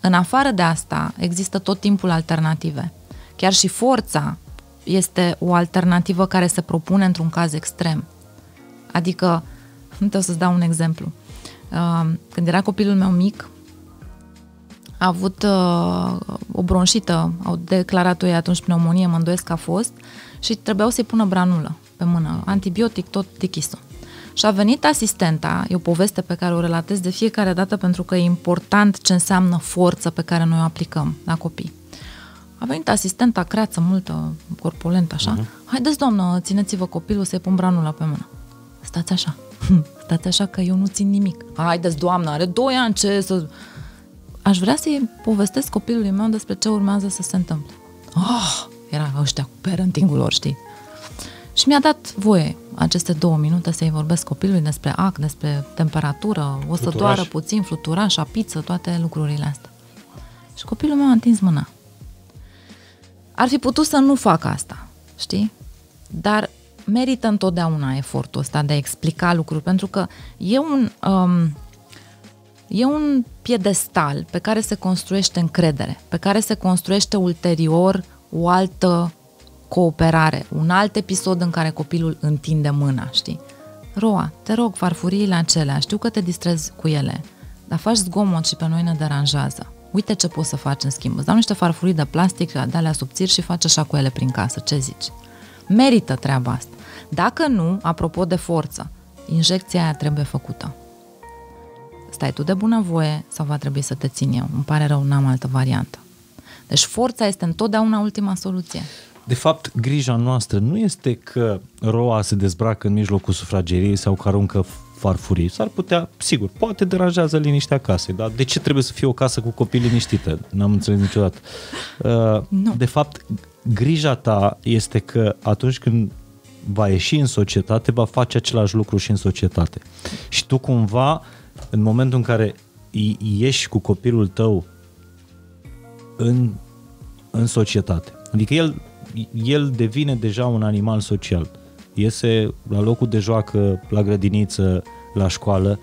în afară de asta, există tot timpul alternative. Chiar și forța este o alternativă care se propune într-un caz extrem. Adică, nu o să-ți dau un exemplu. Uh, când era copilul meu mic, a avut uh, o bronșită, au declarat-o ei atunci pneumonie, mă îndoiesc că a fost, și trebuiau să-i pună branulă pe mână, antibiotic, tot tichisul. Și a venit asistenta, e o poveste pe care o relatez de fiecare dată pentru că e important ce înseamnă forță pe care noi o aplicăm la copii. A venit asistenta, creață multă, corpulentă, așa. Uh-huh. Haideți, doamnă, țineți-vă copilul să-i pun branula pe mână. Stați așa. Stați așa că eu nu țin nimic. Haideți, doamnă, are doi ani, ce să... Aș vrea să-i povestesc copilului meu despre ce urmează să se întâmple. Oh, era ăștia cu parenting lor, știi? Și mi-a dat voie aceste două minute să-i vorbesc copilului despre ac, despre temperatură, o să Fluturaș. doară puțin, fluturaș, apiță, toate lucrurile astea. Și copilul meu a întins mâna. Ar fi putut să nu facă asta, știi? Dar merită întotdeauna efortul ăsta de a explica lucruri, pentru că e un, um, e un piedestal pe care se construiește încredere, pe care se construiește ulterior o altă cooperare, un alt episod în care copilul întinde mâna, știi? Roa, te rog, farfuriile acelea, știu că te distrezi cu ele, dar faci zgomot și pe noi ne deranjează. Uite ce poți să faci în schimb. Îți dau niște farfurii de plastic, de alea subțiri și faci așa cu ele prin casă. Ce zici? Merită treaba asta. Dacă nu, apropo de forță, injecția aia trebuie făcută. Stai tu de bunăvoie sau va trebui să te țin eu? Îmi pare rău, n-am altă variantă. Deci forța este întotdeauna ultima soluție. De fapt, grija noastră nu este că roa se dezbracă în mijlocul sufrageriei sau că aruncă farfurii. S-ar putea, sigur, poate deranjează liniștea casei, dar de ce trebuie să fie o casă cu copii liniștită? N-am înțeles niciodată. Uh, nu. De fapt, grija ta este că atunci când va ieși în societate, va face același lucru și în societate. Și tu cumva, în momentul în care ieși cu copilul tău în, în societate, adică el, el devine deja un animal social, iese la locul de joacă, la grădiniță, la școală,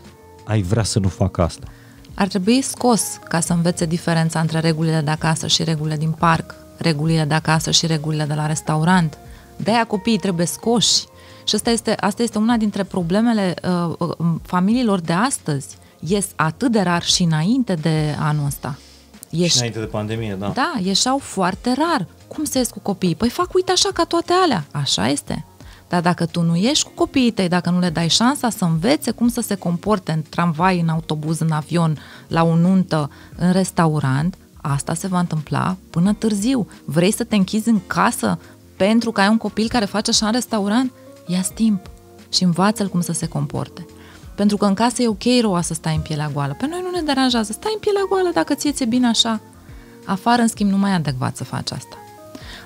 ai vrea să nu facă asta. Ar trebui scos ca să învețe diferența între regulile de acasă și regulile din parc, regulile de acasă și regulile de la restaurant, de-aia copiii trebuie scoși. Și asta este, asta este una dintre problemele uh, uh, familiilor de astăzi. Ies atât de rar și înainte de anul ăsta. Ieși... Și înainte de pandemie, da. Da, ieșeau foarte rar. Cum se ies cu copiii? Păi fac, uite așa, ca toate alea. Așa este. Dar dacă tu nu ești cu copiii tăi, dacă nu le dai șansa să învețe cum să se comporte în tramvai, în autobuz, în avion, la o nuntă, în restaurant, asta se va întâmpla până târziu. Vrei să te închizi în casă pentru că ai un copil care face așa în restaurant? ia timp și învață-l cum să se comporte. Pentru că în casă e ok roa să stai în pielea goală. Pe noi nu ne deranjează. Stai în pielea goală dacă ție ți-e bine așa. Afară, în schimb, nu mai e adecvat să faci asta.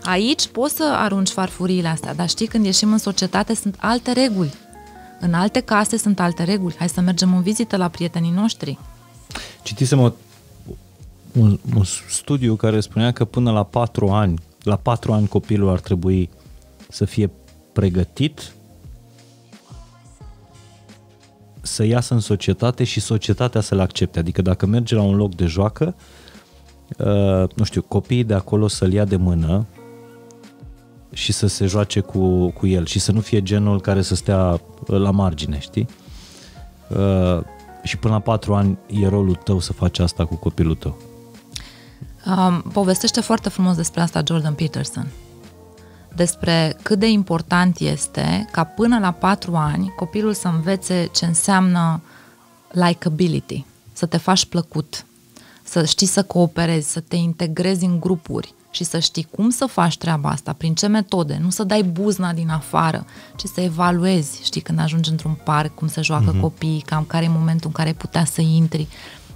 Aici poți să arunci farfuriile astea, dar știi, când ieșim în societate sunt alte reguli. În alte case sunt alte reguli. Hai să mergem în vizită la prietenii noștri. Citisem o, un, un studiu care spunea că până la patru ani, la patru ani copilul ar trebui să fie pregătit să iasă în societate și societatea să-l accepte. Adică dacă merge la un loc de joacă, uh, nu știu, copiii de acolo să-l ia de mână și să se joace cu, cu el și să nu fie genul care să stea la margine, știi? Uh, și până la patru ani e rolul tău să faci asta cu copilul tău. Um, povestește foarte frumos despre asta Jordan Peterson despre cât de important este ca până la patru ani copilul să învețe ce înseamnă likability, să te faci plăcut, să știi să cooperezi, să te integrezi în grupuri și să știi cum să faci treaba asta, prin ce metode, nu să dai buzna din afară, ci să evaluezi, știi, când ajungi într-un parc, cum se joacă uh-huh. copiii, cam care e momentul în care putea să intri.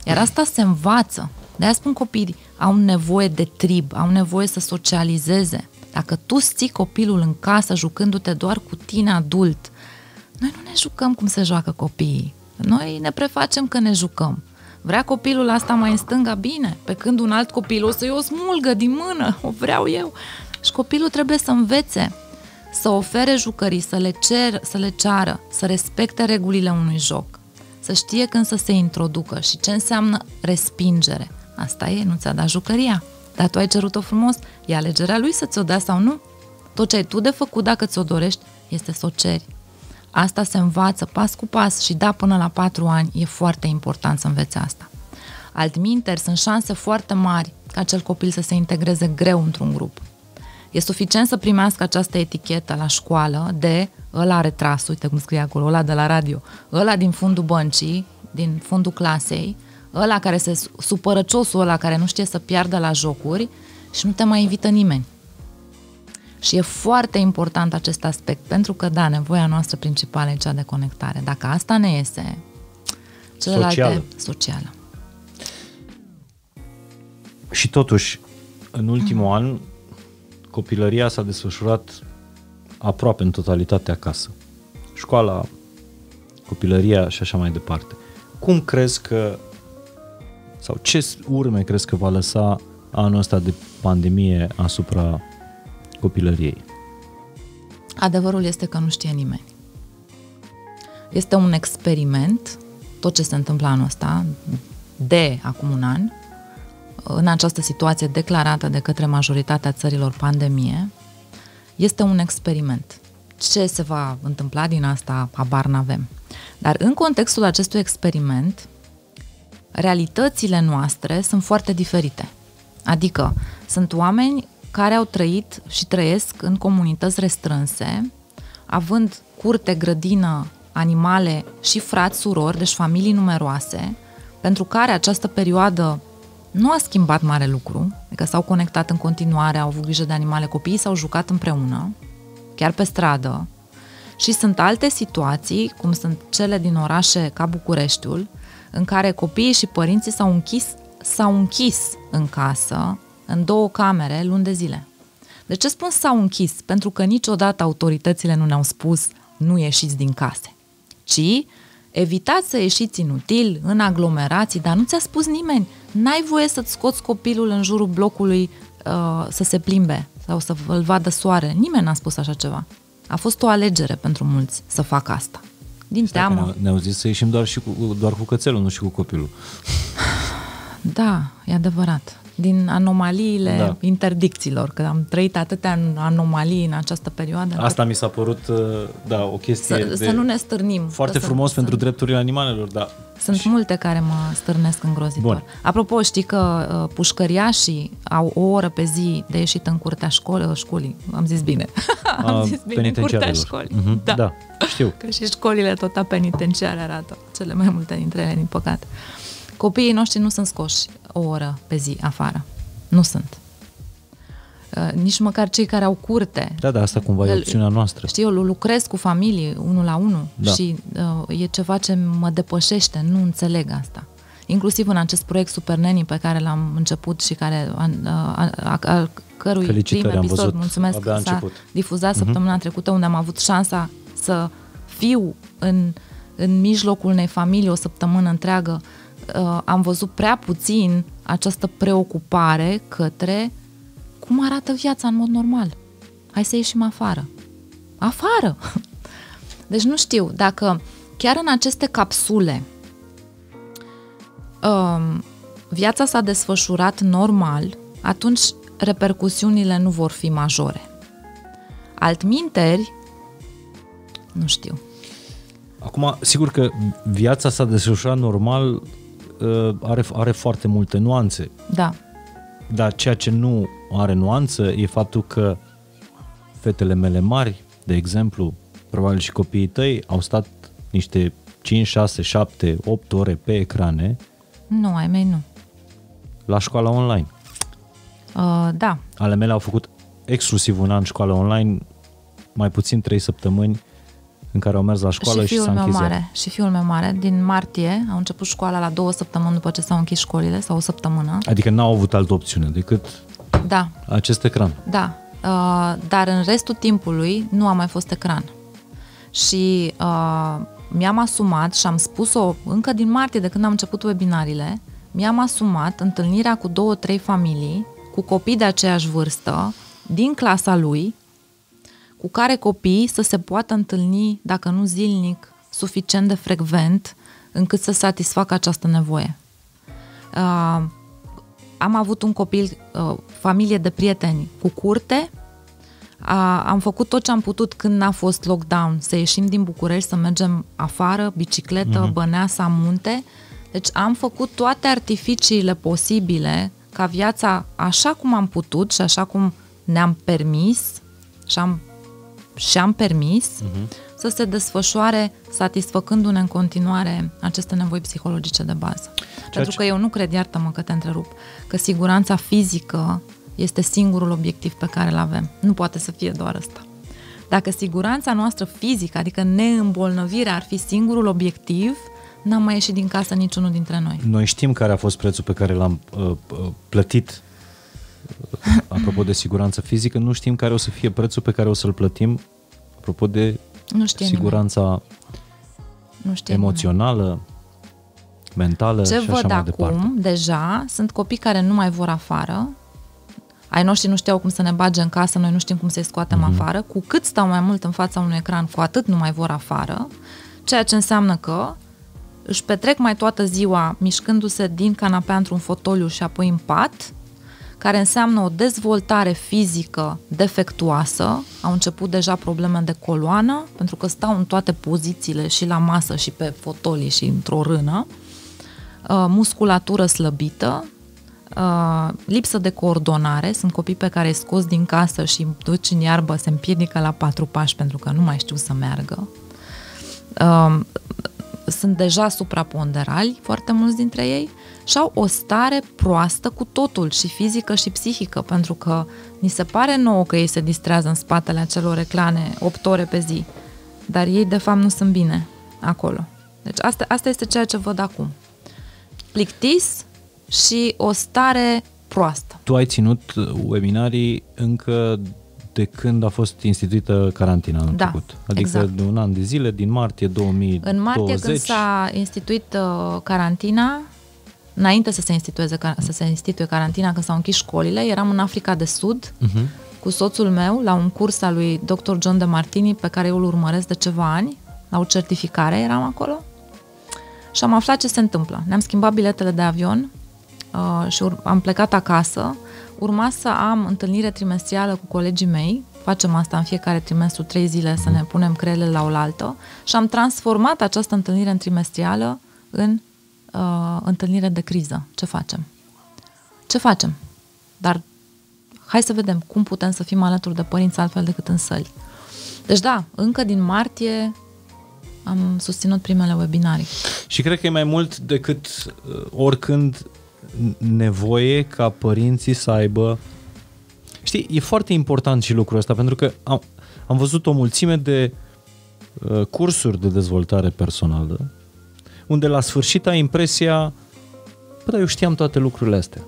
Iar asta se învață. De-aia spun copiii, au nevoie de trib, au nevoie să socializeze. Dacă tu ții copilul în casă jucându-te doar cu tine adult, noi nu ne jucăm cum se joacă copiii. Noi ne prefacem că ne jucăm. Vrea copilul asta mai în stânga? Bine. Pe când un alt copil o să-i o smulgă din mână, o vreau eu. Și copilul trebuie să învețe, să ofere jucării, să le, cer, să le ceară, să respecte regulile unui joc, să știe când să se introducă și ce înseamnă respingere. Asta e, nu ți-a dat jucăria. Dar tu ai cerut-o frumos, e alegerea lui să ți-o dea sau nu. Tot ce ai tu de făcut dacă ți-o dorești este să o ceri. Asta se învață pas cu pas și da până la patru ani e foarte important să învețe asta. Altminteri, sunt șanse foarte mari ca acel copil să se integreze greu într-un grup. E suficient să primească această etichetă la școală de ăla are tras, uite cum scrie acolo, ăla de la radio, ăla din fundul băncii, din fundul clasei, ăla care se supără ciosul ăla care nu știe să piardă la jocuri și nu te mai invită nimeni. Și e foarte important acest aspect, pentru că, da, nevoia noastră principală e cea de conectare. Dacă asta ne iese, celelalte... Socială. socială. Și totuși, în ultimul mm. an, copilăria s-a desfășurat aproape în totalitate acasă. Școala, copilăria și așa mai departe. Cum crezi că sau ce urme crezi că va lăsa anul ăsta de pandemie asupra copilăriei? Adevărul este că nu știe nimeni. Este un experiment, tot ce se întâmplă anul ăsta, de acum un an, în această situație declarată de către majoritatea țărilor pandemie, este un experiment. Ce se va întâmpla din asta, habar n-avem. Dar în contextul acestui experiment, realitățile noastre sunt foarte diferite. Adică sunt oameni care au trăit și trăiesc în comunități restrânse, având curte, grădină, animale și frați, surori, deci familii numeroase, pentru care această perioadă nu a schimbat mare lucru, adică s-au conectat în continuare, au avut grijă de animale, copiii s-au jucat împreună, chiar pe stradă, și sunt alte situații, cum sunt cele din orașe ca Bucureștiul, în care copiii și părinții s-au închis, s-au închis în casă, în două camere, luni de zile. De ce spun s-au închis? Pentru că niciodată autoritățile nu ne-au spus nu ieșiți din case, ci evitați să ieșiți inutil, în aglomerații, dar nu ți-a spus nimeni. N-ai voie să-ți scoți copilul în jurul blocului uh, să se plimbe sau să îl vadă soare. Nimeni n-a spus așa ceva. A fost o alegere pentru mulți să facă asta. Din Stai teamă. Ne-au zis să ieșim doar, și cu, doar cu cățelul, nu și cu copilul. Da, e adevărat. Din anomaliile Da. da. interdicțiilor, că am trăit atâtea anomalii în această perioadă. Asta mi s-a părut, uh, da, o chestie să, de să nu ne stârnim. foarte că frumos sunt, pentru sunt, drepturile animalelor, da. Sunt multe care mă stârnesc îngrozitor. Bun. Apropo, știi că uh, pușcăriașii au o oră pe zi de ieșit în curtea școlii, școlii. am zis bine, am A zis bine, în curtea penitenciarelor. școlii. Mhm, Da. da, știu. Că și școlile tot a penitenciare arată, cele mai multe dintre ele, din păcate. Copiii noștri nu sunt scoși o oră pe zi afară. Nu sunt. Uh, nici măcar cei care au curte. Da, da, asta cumva e El- opțiunea noastră. Știi, eu lucrez cu familii, unul la unul, Da. și uh, e ceva ce mă depășește, nu înțeleg asta. Inclusiv în acest proiect Super Nanny pe care l-am început și care, a, a, a, a cărui Felicitări, prim am episod, văzut, mulțumesc, abia a s-a început. difuzat săptămâna trecută, unde am avut șansa să fiu în, în mijlocul unei familii o săptămână întreagă. Uh, am văzut prea puțin această preocupare către cum arată viața în mod normal. Hai să ieșim afară. Afară! Deci nu știu, dacă chiar în aceste capsule um, viața s-a desfășurat normal, atunci repercusiunile nu vor fi majore. Altminteri, nu știu. Acum, sigur că viața s-a desfășurat normal, uh, are, are foarte multe nuanțe, Da, dar ceea ce nu are nuanță e faptul că fetele mele mari, de exemplu, probabil și copiii tăi, au stat niște 5, 6, 7, 8 ore pe ecrane nu, ai mei nu. la școala online. Uh, da, Ale mele au făcut exclusiv un an școală online, mai puțin 3 săptămâni în care au mers la școală și și, fiul s-a meu închis ea. mare, și fiul meu mare, din martie, au început școala la două săptămâni după ce s-au închis școlile, sau o săptămână. Adică n-au avut altă opțiune decât Da, acest ecran. Da, uh, dar în restul timpului nu a mai fost ecran. Și uh, mi-am asumat și am spus-o încă din martie, de când am început webinarile, mi-am asumat întâlnirea cu două, trei familii, cu copii de aceeași vârstă, din clasa lui, cu care copii să se poată întâlni, dacă nu zilnic, suficient de frecvent, încât să satisfacă această nevoie. Uh, am avut un copil, uh, familie de prieteni cu curte, a, am făcut tot ce am putut când n-a fost lockdown, să ieșim din București, să mergem afară, bicicletă, uh-huh. băneasa, munte. Deci am făcut toate artificiile posibile ca viața, așa cum am putut și așa cum ne-am permis și am, și am permis, uh-huh. să se desfășoare satisfăcându-ne în continuare aceste nevoi psihologice de bază. Pentru ce- că eu nu cred, iartă-mă că te întrerup, că siguranța fizică este singurul obiectiv pe care îl avem. Nu poate să fie doar ăsta. Dacă siguranța noastră fizică, adică neîmbolnăvirea, ar fi singurul obiectiv, n-am mai ieșit din casă niciunul dintre noi. Noi știm care a fost prețul pe care l-am uh, uh, plătit uh, apropo de siguranță fizică, nu știm care o să fie prețul pe care o să-l plătim apropo de Nu știe siguranța nimeni. Nu știe emoțională, mentală Ce și așa văd mai acum, departe. deja, sunt copii care nu mai vor afară, ai noștri nu știau cum să ne bage în casă, noi nu știm cum să-i scoatem Mhm. mm-hmm. afară, cu cât stau mai mult în fața unui ecran, cu atât nu mai vor afară, ceea ce înseamnă că își petrec mai toată ziua mișcându-se din canapea într-un fotoliu și apoi în pat, care înseamnă o dezvoltare fizică defectuoasă. Au început deja probleme de coloană, pentru că stau în toate pozițiile și la masă și pe fotolii și într-o rână. Uh, musculatură slăbită, uh, lipsă de coordonare. Sunt copii pe care îi scos din casă și îi duci în iarbă, se împiedică la patru pași pentru că nu mai știu să meargă. Uh, sunt deja supraponderali, foarte mulți dintre ei, și au o stare proastă cu totul, și fizică și psihică, pentru că ni se pare nouă că ei se distrează în spatele acelor ecrane 8 ore pe zi, dar ei de fapt nu sunt bine acolo. Deci asta, asta este ceea ce văd acum. Plictis și o stare proastă. Tu ai ținut uh, webinarii încă de când a fost instituită carantina anul Da, trecut. Adică exact. de un an de zile, din martie 2020. În martie, când s-a instituit uh, carantina, înainte să se, institueze, ca- să se instituie carantina, când s-au închis școlile, eram în Africa de Sud Uh-huh. cu soțul meu la un curs al lui Dr. John de Martini, pe care eu îl urmăresc de ceva ani, la o certificare eram acolo și am aflat ce se întâmplă. Ne-am schimbat biletele de avion uh, și ur- am plecat acasă, urma să am întâlnire trimestrială cu colegii mei, facem asta în fiecare trimestru, trei zile, să ne punem creele la oaltă și am transformat această întâlnire în trimestrială în uh, întâlnire de criză. Ce facem? Ce facem? Dar hai să vedem cum putem să fim alături de părinți altfel decât în săli. Deci da, încă din martie am susținut primele webinarii. Și cred că e mai mult decât uh, oricând nevoie ca părinții să aibă... Știi, e foarte important și lucrul ăsta, pentru că am, am văzut o mulțime de uh, cursuri de dezvoltare personală, unde la sfârșit ai impresia, bă, dar eu știam toate lucrurile astea.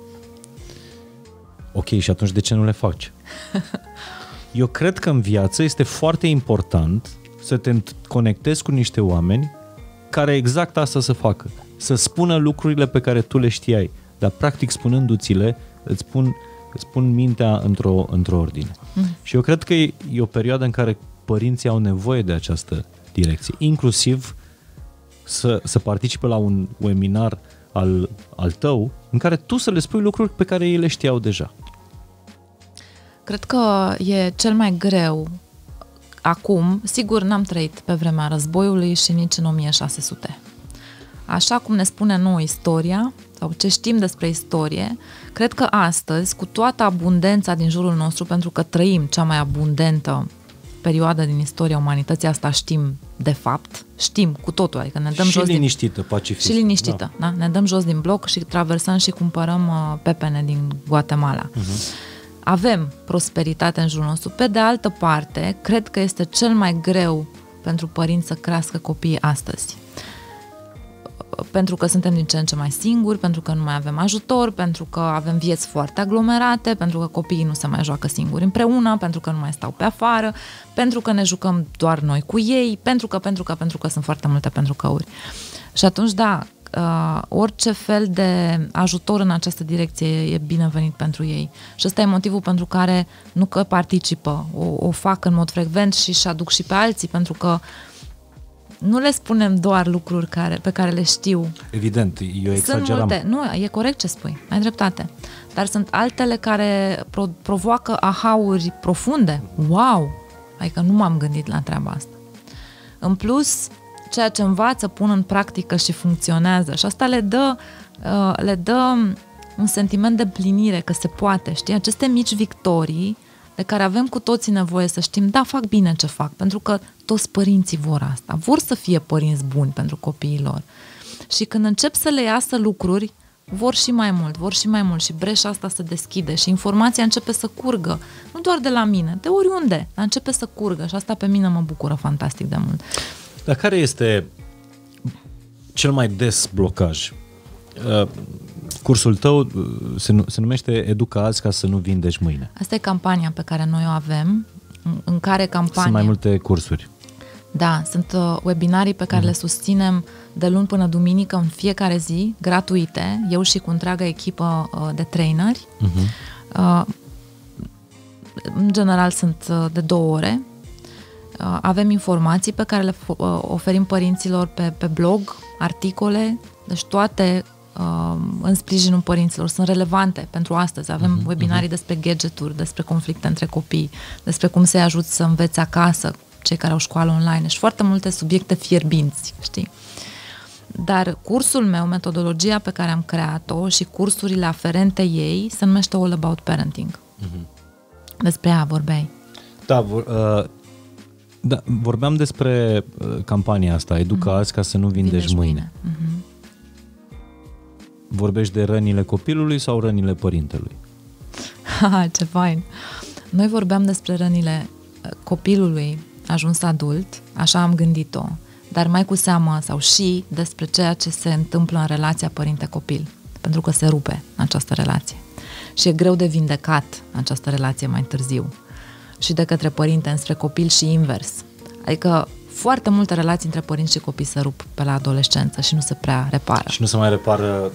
Ok, și atunci de ce nu le faci? Eu cred că în viață este foarte important să te conectezi cu niște oameni care exact asta să facă. Să spună lucrurile pe care tu le știai, dar practic spunându-ți-le, îți pun, îți pun mintea într-o, într-o ordine. Mm. Și eu cred că e, e o perioadă în care părinții au nevoie de această direcție, inclusiv să, să participe la un webinar al, al tău în care tu să le spui lucruri pe care ei le știau deja. Cred că e cel mai greu acum, sigur n-am trăit pe vremea războiului și nici în 1600. Așa cum ne spune nouă istoria, sau ce știm despre istorie, cred că astăzi, cu toată abundența din jurul nostru, pentru că trăim cea mai abundentă perioadă din istoria umanității, asta știm de fapt, știm cu totul, adică ne dăm și jos liniștită, din... pacifistă. Și liniștită, da. da. Ne dăm jos din bloc și traversăm și cumpărăm uh, pepene din Guatemala. Uh-huh avem prosperitate în jurul nostru. Pe de altă parte, cred că este cel mai greu pentru părinți să crească copiii astăzi. Pentru că suntem din ce în ce mai singuri, pentru că nu mai avem ajutor, pentru că avem vieți foarte aglomerate, pentru că copiii nu se mai joacă singuri împreună, pentru că nu mai stau pe afară, pentru că ne jucăm doar noi cu ei, pentru că, pentru că, pentru că sunt foarte multe pentru căuri. Și atunci, da, uh, orice fel de ajutor în această direcție e binevenit pentru ei. Și ăsta e motivul pentru care nu că participă, o, o fac în mod frecvent și și aduc și pe alții, pentru că nu le spunem doar lucruri care, pe care le știu. Evident, eu exageram. Sunt multe. Nu, e corect ce spui, ai dreptate. Dar sunt altele care pro- provoacă ahauri profunde. Wow! Adică nu m-am gândit la treaba asta. În plus, ceea ce învață pun în practică și funcționează și asta le dă, uh, le dă un sentiment de plinire că se poate, știi? Aceste mici victorii de care avem cu toții nevoie să știm, da, fac bine ce fac, pentru că toți părinții vor asta, vor să fie părinți buni pentru copiii lor. Și când încep să le iasă lucruri, vor și mai mult, vor și mai mult și breșa asta se deschide și informația începe să curgă, nu doar de la mine, de oriunde, dar începe să curgă și asta pe mine mă bucură fantastic de mult. Dar care este cel mai des blocaj? Uh, cursul tău uh, se, se numește Educa azi ca să nu vindești mâine. Asta e campania pe care noi o avem, în care campania... Sunt mai multe cursuri. Da, sunt uh, webinarii pe care mm. le susținem de luni până duminică în fiecare zi, gratuite, eu și cu întreaga echipă de traineri. Mm-hmm. În general sunt de două ore, Uh, avem informații pe care le uh, oferim părinților pe, pe blog, articole, deci toate uh, în sprijinul părinților sunt relevante pentru astăzi. Avem uh-huh, webinarii uh-huh. despre gadgeturi, despre conflicte între copii, despre cum să-i ajut să învețe acasă, cei care au școală online și deci foarte multe subiecte fierbinți, știi? Dar cursul meu, metodologia pe care am creat-o și cursurile aferente ei se numește All About Parenting. Uh-huh. Despre ea vorbeai. Da, vor, uh, da, vorbeam despre uh, campania asta, educa mm-hmm. azi ca să nu vindești, vindești mâine. mâine. Mm-hmm. Vorbești de rănile copilului sau rănile părintelui? Ha, ce fain! Noi vorbeam despre rănile uh, copilului ajuns adult, așa am gândit-o, dar mai cu seamă sau și despre ceea ce se întâmplă în relația părinte-copil, pentru că se rupe această relație. Și e greu de vindecat această relație mai târziu și de către părinte înspre copil și invers. Adică foarte multe relații între părinți și copii se rup pe la adolescență și nu se prea repară. Și nu se mai repară...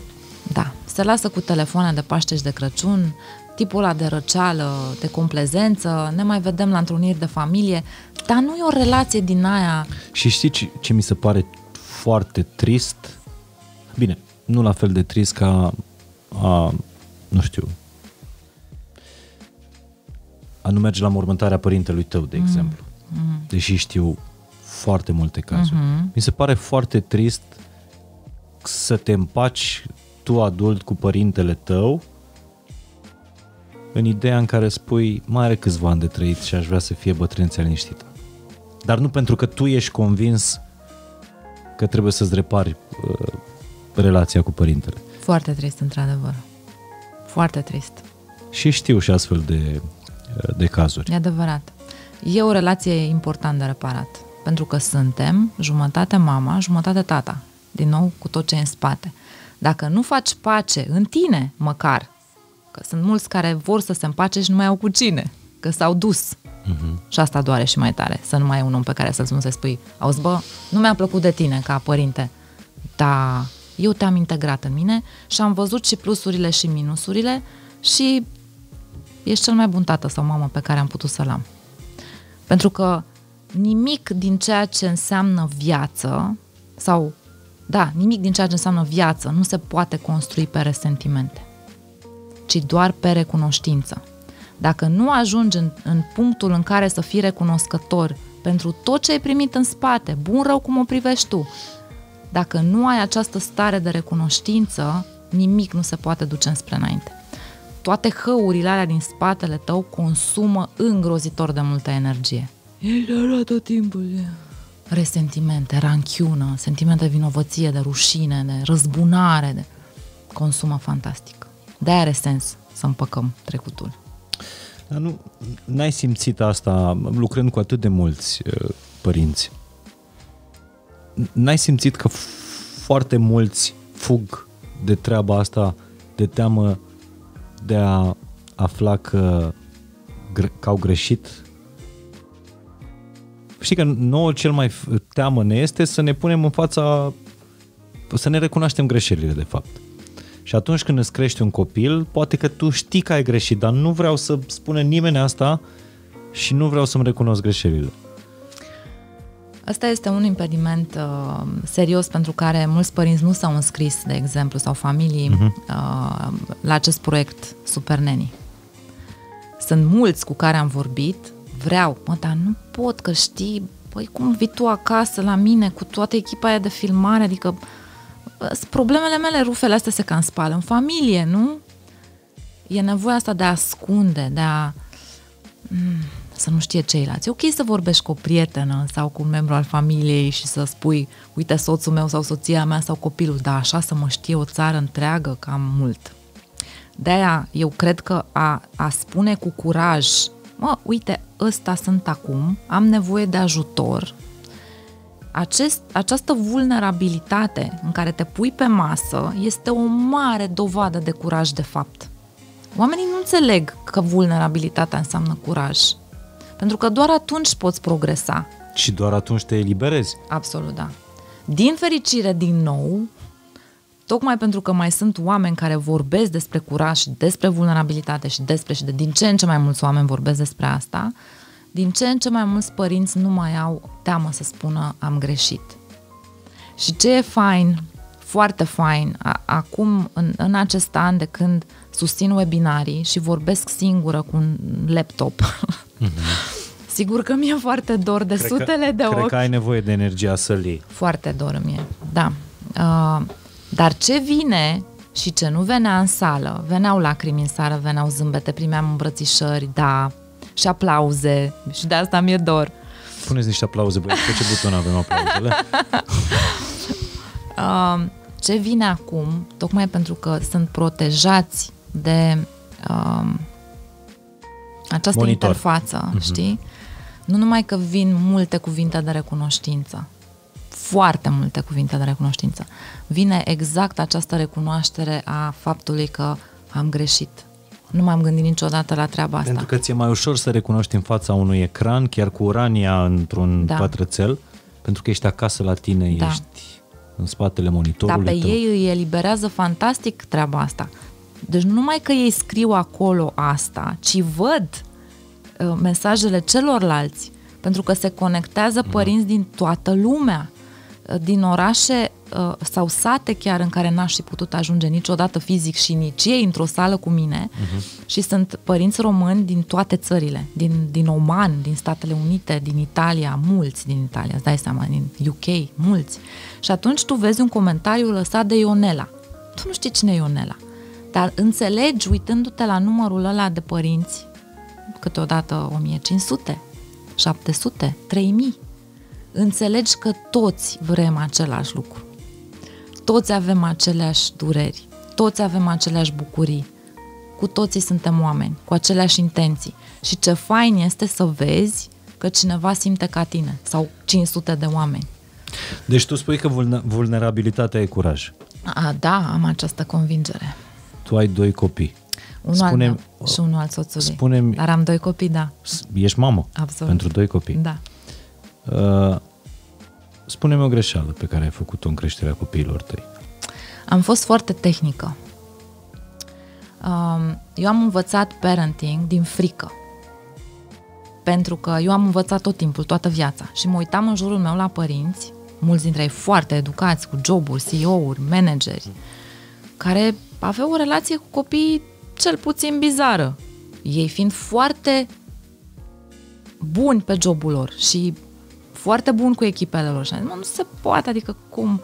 Da. Se lasă cu telefoane de Paște și de Crăciun, tipul ăla de răceală, de complezență, ne mai vedem la întruniri de familie, dar nu e o relație din aia... Și știi ce, ce mi se pare foarte trist? Bine, nu la fel de trist ca a, nu știu, a nu merge la mormântarea părintelui tău, de exemplu. Mm-hmm. Deși știu foarte multe cazuri. Mm-hmm. Mi se pare foarte trist să te împaci tu adult cu părintele tău în ideea în care spui mai are câțiva ani de trăit și aș vrea să fie bătrânețea liniștită. Dar nu pentru că tu ești convins că trebuie să-ți repari uh, relația cu părintele. Foarte trist, într-adevăr. Foarte trist. Și știu și astfel de, uh, de cazuri. E adevărat. E o relație important de reparat. Pentru că suntem jumătate mama, jumătate tata. Din nou, cu tot ce e în spate. Dacă nu faci pace în tine, măcar, că sunt mulți care vor să se împace și nu mai au cu cine, că s-au dus. Uh-huh. Și asta doare și mai tare, să nu mai ai un om pe care să-l spun să spui, auzi bă, nu mi-a plăcut de tine ca părinte, dar eu te-am integrat în mine și am văzut și plusurile și minusurile și ești cel mai bun tată sau mamă pe care am putut să-l am. Pentru că nimic din ceea ce înseamnă viață sau da, nimic din ceea ce înseamnă viață nu se poate construi pe resentimente, ci doar pe recunoștință. Dacă nu ajungi în, în punctul în care să fii recunoscător pentru tot ce ai primit în spate, bun rău cum o privești tu, dacă nu ai această stare de recunoștință, nimic nu se poate duce înspre înainte. Toate hăurile alea din spatele tău consumă îngrozitor de multă energie. El era tot timpul. Resentimente, ranchiună, sentimente de vinovăție, de rușine, de răzbunare, de... consumă fantastic. De are sens să împăcăm trecutul. Dar nu, n-ai simțit asta lucrând cu atât de mulți uh, părinți. N-ai simțit că foarte mulți fug de treaba asta de teamă de a afla că, că au greșit? Știi că nouă cel mai teamă ne este să ne punem în fața, să ne recunoaștem greșelile de fapt. Și atunci când îți crești un copil, poate că tu știi că ai greșit, dar nu vreau să spună nimeni asta și nu vreau să-mi recunosc greșelile. Asta este un impediment uh, serios pentru care mulți părinți nu s-au înscris, de exemplu, sau familii uh-huh. uh, la acest proiect Super Neni. Sunt mulți cu care am vorbit, vreau, mă, dar nu pot, că știi, păi cum vii tu acasă la mine cu toată echipa aia de filmare, adică problemele mele, rufele astea se cam spală în familie, nu? E nevoia asta de a ascunde, de a... Mm, să nu știe ceilalți. E ok să vorbești cu o prietenă sau cu un membru al familiei și să spui, uite, soțul meu sau soția mea sau copilul, dar așa să mă știe o țară întreagă, cam mult. De-aia eu cred că a, a spune cu curaj, mă, uite, ăsta sunt acum, am nevoie de ajutor, acest, această vulnerabilitate în care te pui pe masă este o mare dovadă de curaj de fapt. Oamenii nu înțeleg că vulnerabilitatea înseamnă curaj. Pentru că doar atunci poți progresa. Și doar atunci te eliberezi. Absolut, da. Din fericire, din nou, tocmai pentru că mai sunt oameni care vorbesc despre curaj și despre vulnerabilitate și despre și de din ce în ce mai mulți oameni vorbesc despre asta, din ce în ce mai mulți părinți nu mai au teamă să spună am greșit. Și ce e fain, foarte fain, a, acum în, în acest an de când susțin webinarii și vorbesc singură cu un laptop, mm-hmm. sigur că mi-e foarte dor de cred sutele că, de ochi. Cred că ai nevoie de energia sălii. Foarte dor mie, da. Uh, dar ce vine și ce nu venea în sală, veneau lacrimi în sală, veneau zâmbete, primeam îmbrățișări, da, și aplauze și de asta mi-e dor. Puneți niște aplauze, băi, pe ce buton avem aplauzele? uh, ce vine acum, tocmai pentru că sunt protejați de uh, această Monitor. interfață, uh-huh. știi? Nu numai că vin multe cuvinte de recunoștință, foarte multe cuvinte de recunoștință. Vine exact această recunoaștere a faptului că am greșit, nu m-am gândit niciodată la treaba asta. Pentru că ți-e mai ușor să recunoști în fața unui ecran, chiar cu urania într-un da. pătrățel, pentru că ești acasă la tine, da. ești în spatele monitorului Dar pe tău. ei îi eliberează fantastic treaba asta. Deci nu numai că ei scriu acolo asta, ci văd uh, mesajele celorlalți, pentru că se conectează mm. părinți din toată lumea, uh, din orașe uh, sau sate chiar în care n-aș fi putut ajunge niciodată fizic și nici ei într-o sală cu mine uh-huh. și sunt părinți români din toate țările, din, din Oman, din Statele Unite, din Italia, mulți din Italia, îți dai seama, din UK, mulți. Și atunci tu vezi un comentariu lăsat de Ionela. Tu nu știi cine e Ionela, dar înțelegi uitându-te la numărul ăla de părinți, câteodată 1500, 700, 3000, înțelegi că toți vrem același lucru. Toți avem aceleași dureri, toți avem aceleași bucurii, cu toții suntem oameni, cu aceleași intenții. Și ce fain este să vezi că cineva simte ca tine sau 500 de oameni. Deci tu spui că vulnerabilitatea e curaj. A, da, am această convingere. Tu ai doi copii. Unul spune al meu și unul al soțului. spune Dar am doi copii, da. Ești mamă Absolut. pentru doi copii. Da. Uh, spune-mi o greșeală pe care ai făcut-o în creșterea copiilor tăi. Am fost foarte tehnică. Um, eu am învățat parenting din frică. Pentru că eu am învățat tot timpul, toată viața. Și mă uitam în jurul meu la părinți, mulți dintre ei foarte educați, cu joburi, CEO-uri, manageri, care aveau o relație cu copiii cel puțin bizară. Ei fiind foarte buni pe jobul lor și foarte buni cu echipele lor. Și nu se poate, adică cum...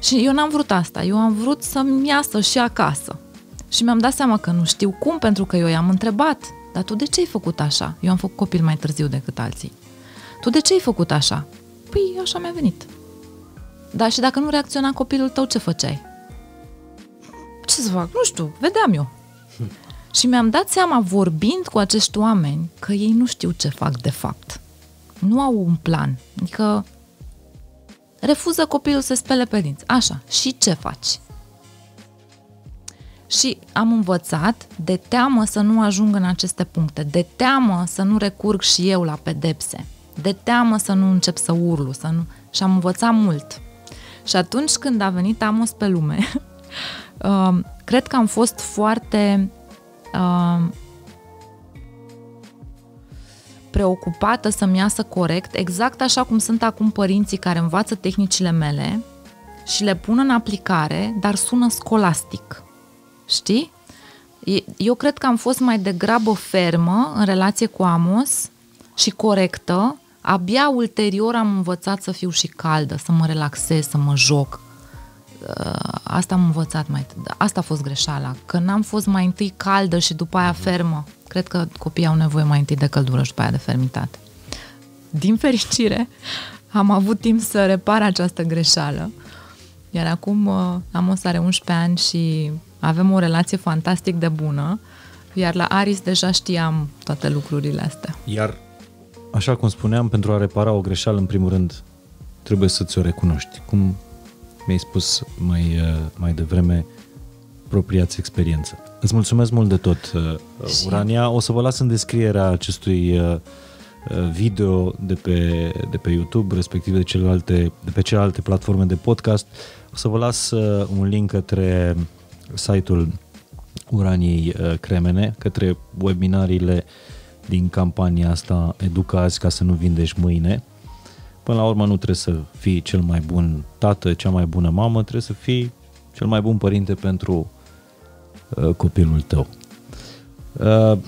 Și eu n-am vrut asta, eu am vrut să-mi iasă și acasă. Și mi-am dat seama că nu știu cum, pentru că eu i-am întrebat, dar tu de ce ai făcut așa? Eu am făcut copil mai târziu decât alții. Tu de ce ai făcut așa? Păi așa mi-a venit. Da, și dacă nu reacționa copilul tău, ce făceai? Ce să fac? Nu știu, vedeam eu. Și mi-am dat seama, vorbind cu acești oameni, că ei nu știu ce fac de fapt. Nu au un plan. Adică refuză copilul să spele pe dinți. Așa. Și ce faci? Și am învățat de teamă să nu ajung în aceste puncte, de teamă să nu recurg și eu la pedepse, de teamă să nu încep să urlu, să nu... și am învățat mult. Și atunci când a venit Amos pe lume, uh, cred că am fost foarte uh, preocupată să-mi iasă corect, exact așa cum sunt acum părinții care învață tehnicile mele și le pun în aplicare, dar sună scolastic. Știi? Eu cred că am fost mai degrabă fermă în relație cu Amos și corectă. Abia ulterior am învățat să fiu și caldă, să mă relaxez, să mă joc. Uh, asta am învățat mai... Asta a fost greșeala, că n-am fost mai întâi caldă și după aia fermă. Cred că copiii au nevoie mai întâi de căldură și după aia de fermitate. Din fericire, am avut timp să repar această greșeală. Iar acum uh, am o are 11 ani și avem o relație fantastic de bună, iar la Aris deja știam toate lucrurile astea. Iar, așa cum spuneam, pentru a repara o greșeală, în primul rând, trebuie să ți-o recunoști. Cum mi-ai spus mai, uh, mai devreme, propria-ți experiență. Îți mulțumesc mult de tot, uh, Urania. O să vă las în descrierea acestui uh, video de pe, de pe YouTube, respectiv de, celelalte, de pe celelalte platforme de podcast. O să vă las un link către site-ul Uraniei Cremene, către webinariile din campania asta Educați ca să nu vindești mâine Până la urmă nu trebuie să fii cel mai bun tată, cea mai bună mamă, trebuie să fii cel mai bun părinte pentru uh, copilul tău. Uh,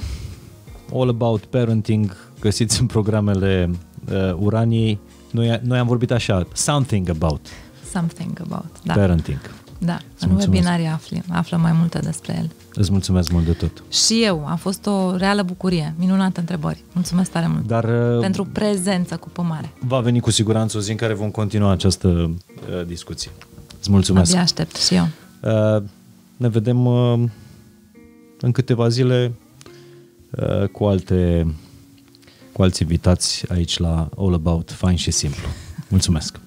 All About Parenting găsiți în programele uh, Uraniei. Noi, noi am vorbit așa, Something About. Something About, da. Parenting. Da, în webinarii afli, află mai multe despre el. Îți mulțumesc mult de tot. Și eu, a fost o reală bucurie, minunată întrebări. Mulțumesc tare mult. Dar, uh, pentru prezență cu pămare. Va veni cu siguranță o zi în care vom continua această uh, discuție. Îți mulțumesc. Abia aștept și eu. Uh, ne vedem uh, în câteva zile uh, cu alte cu alți invitați aici la All About Fine și Simplu. Mulțumesc!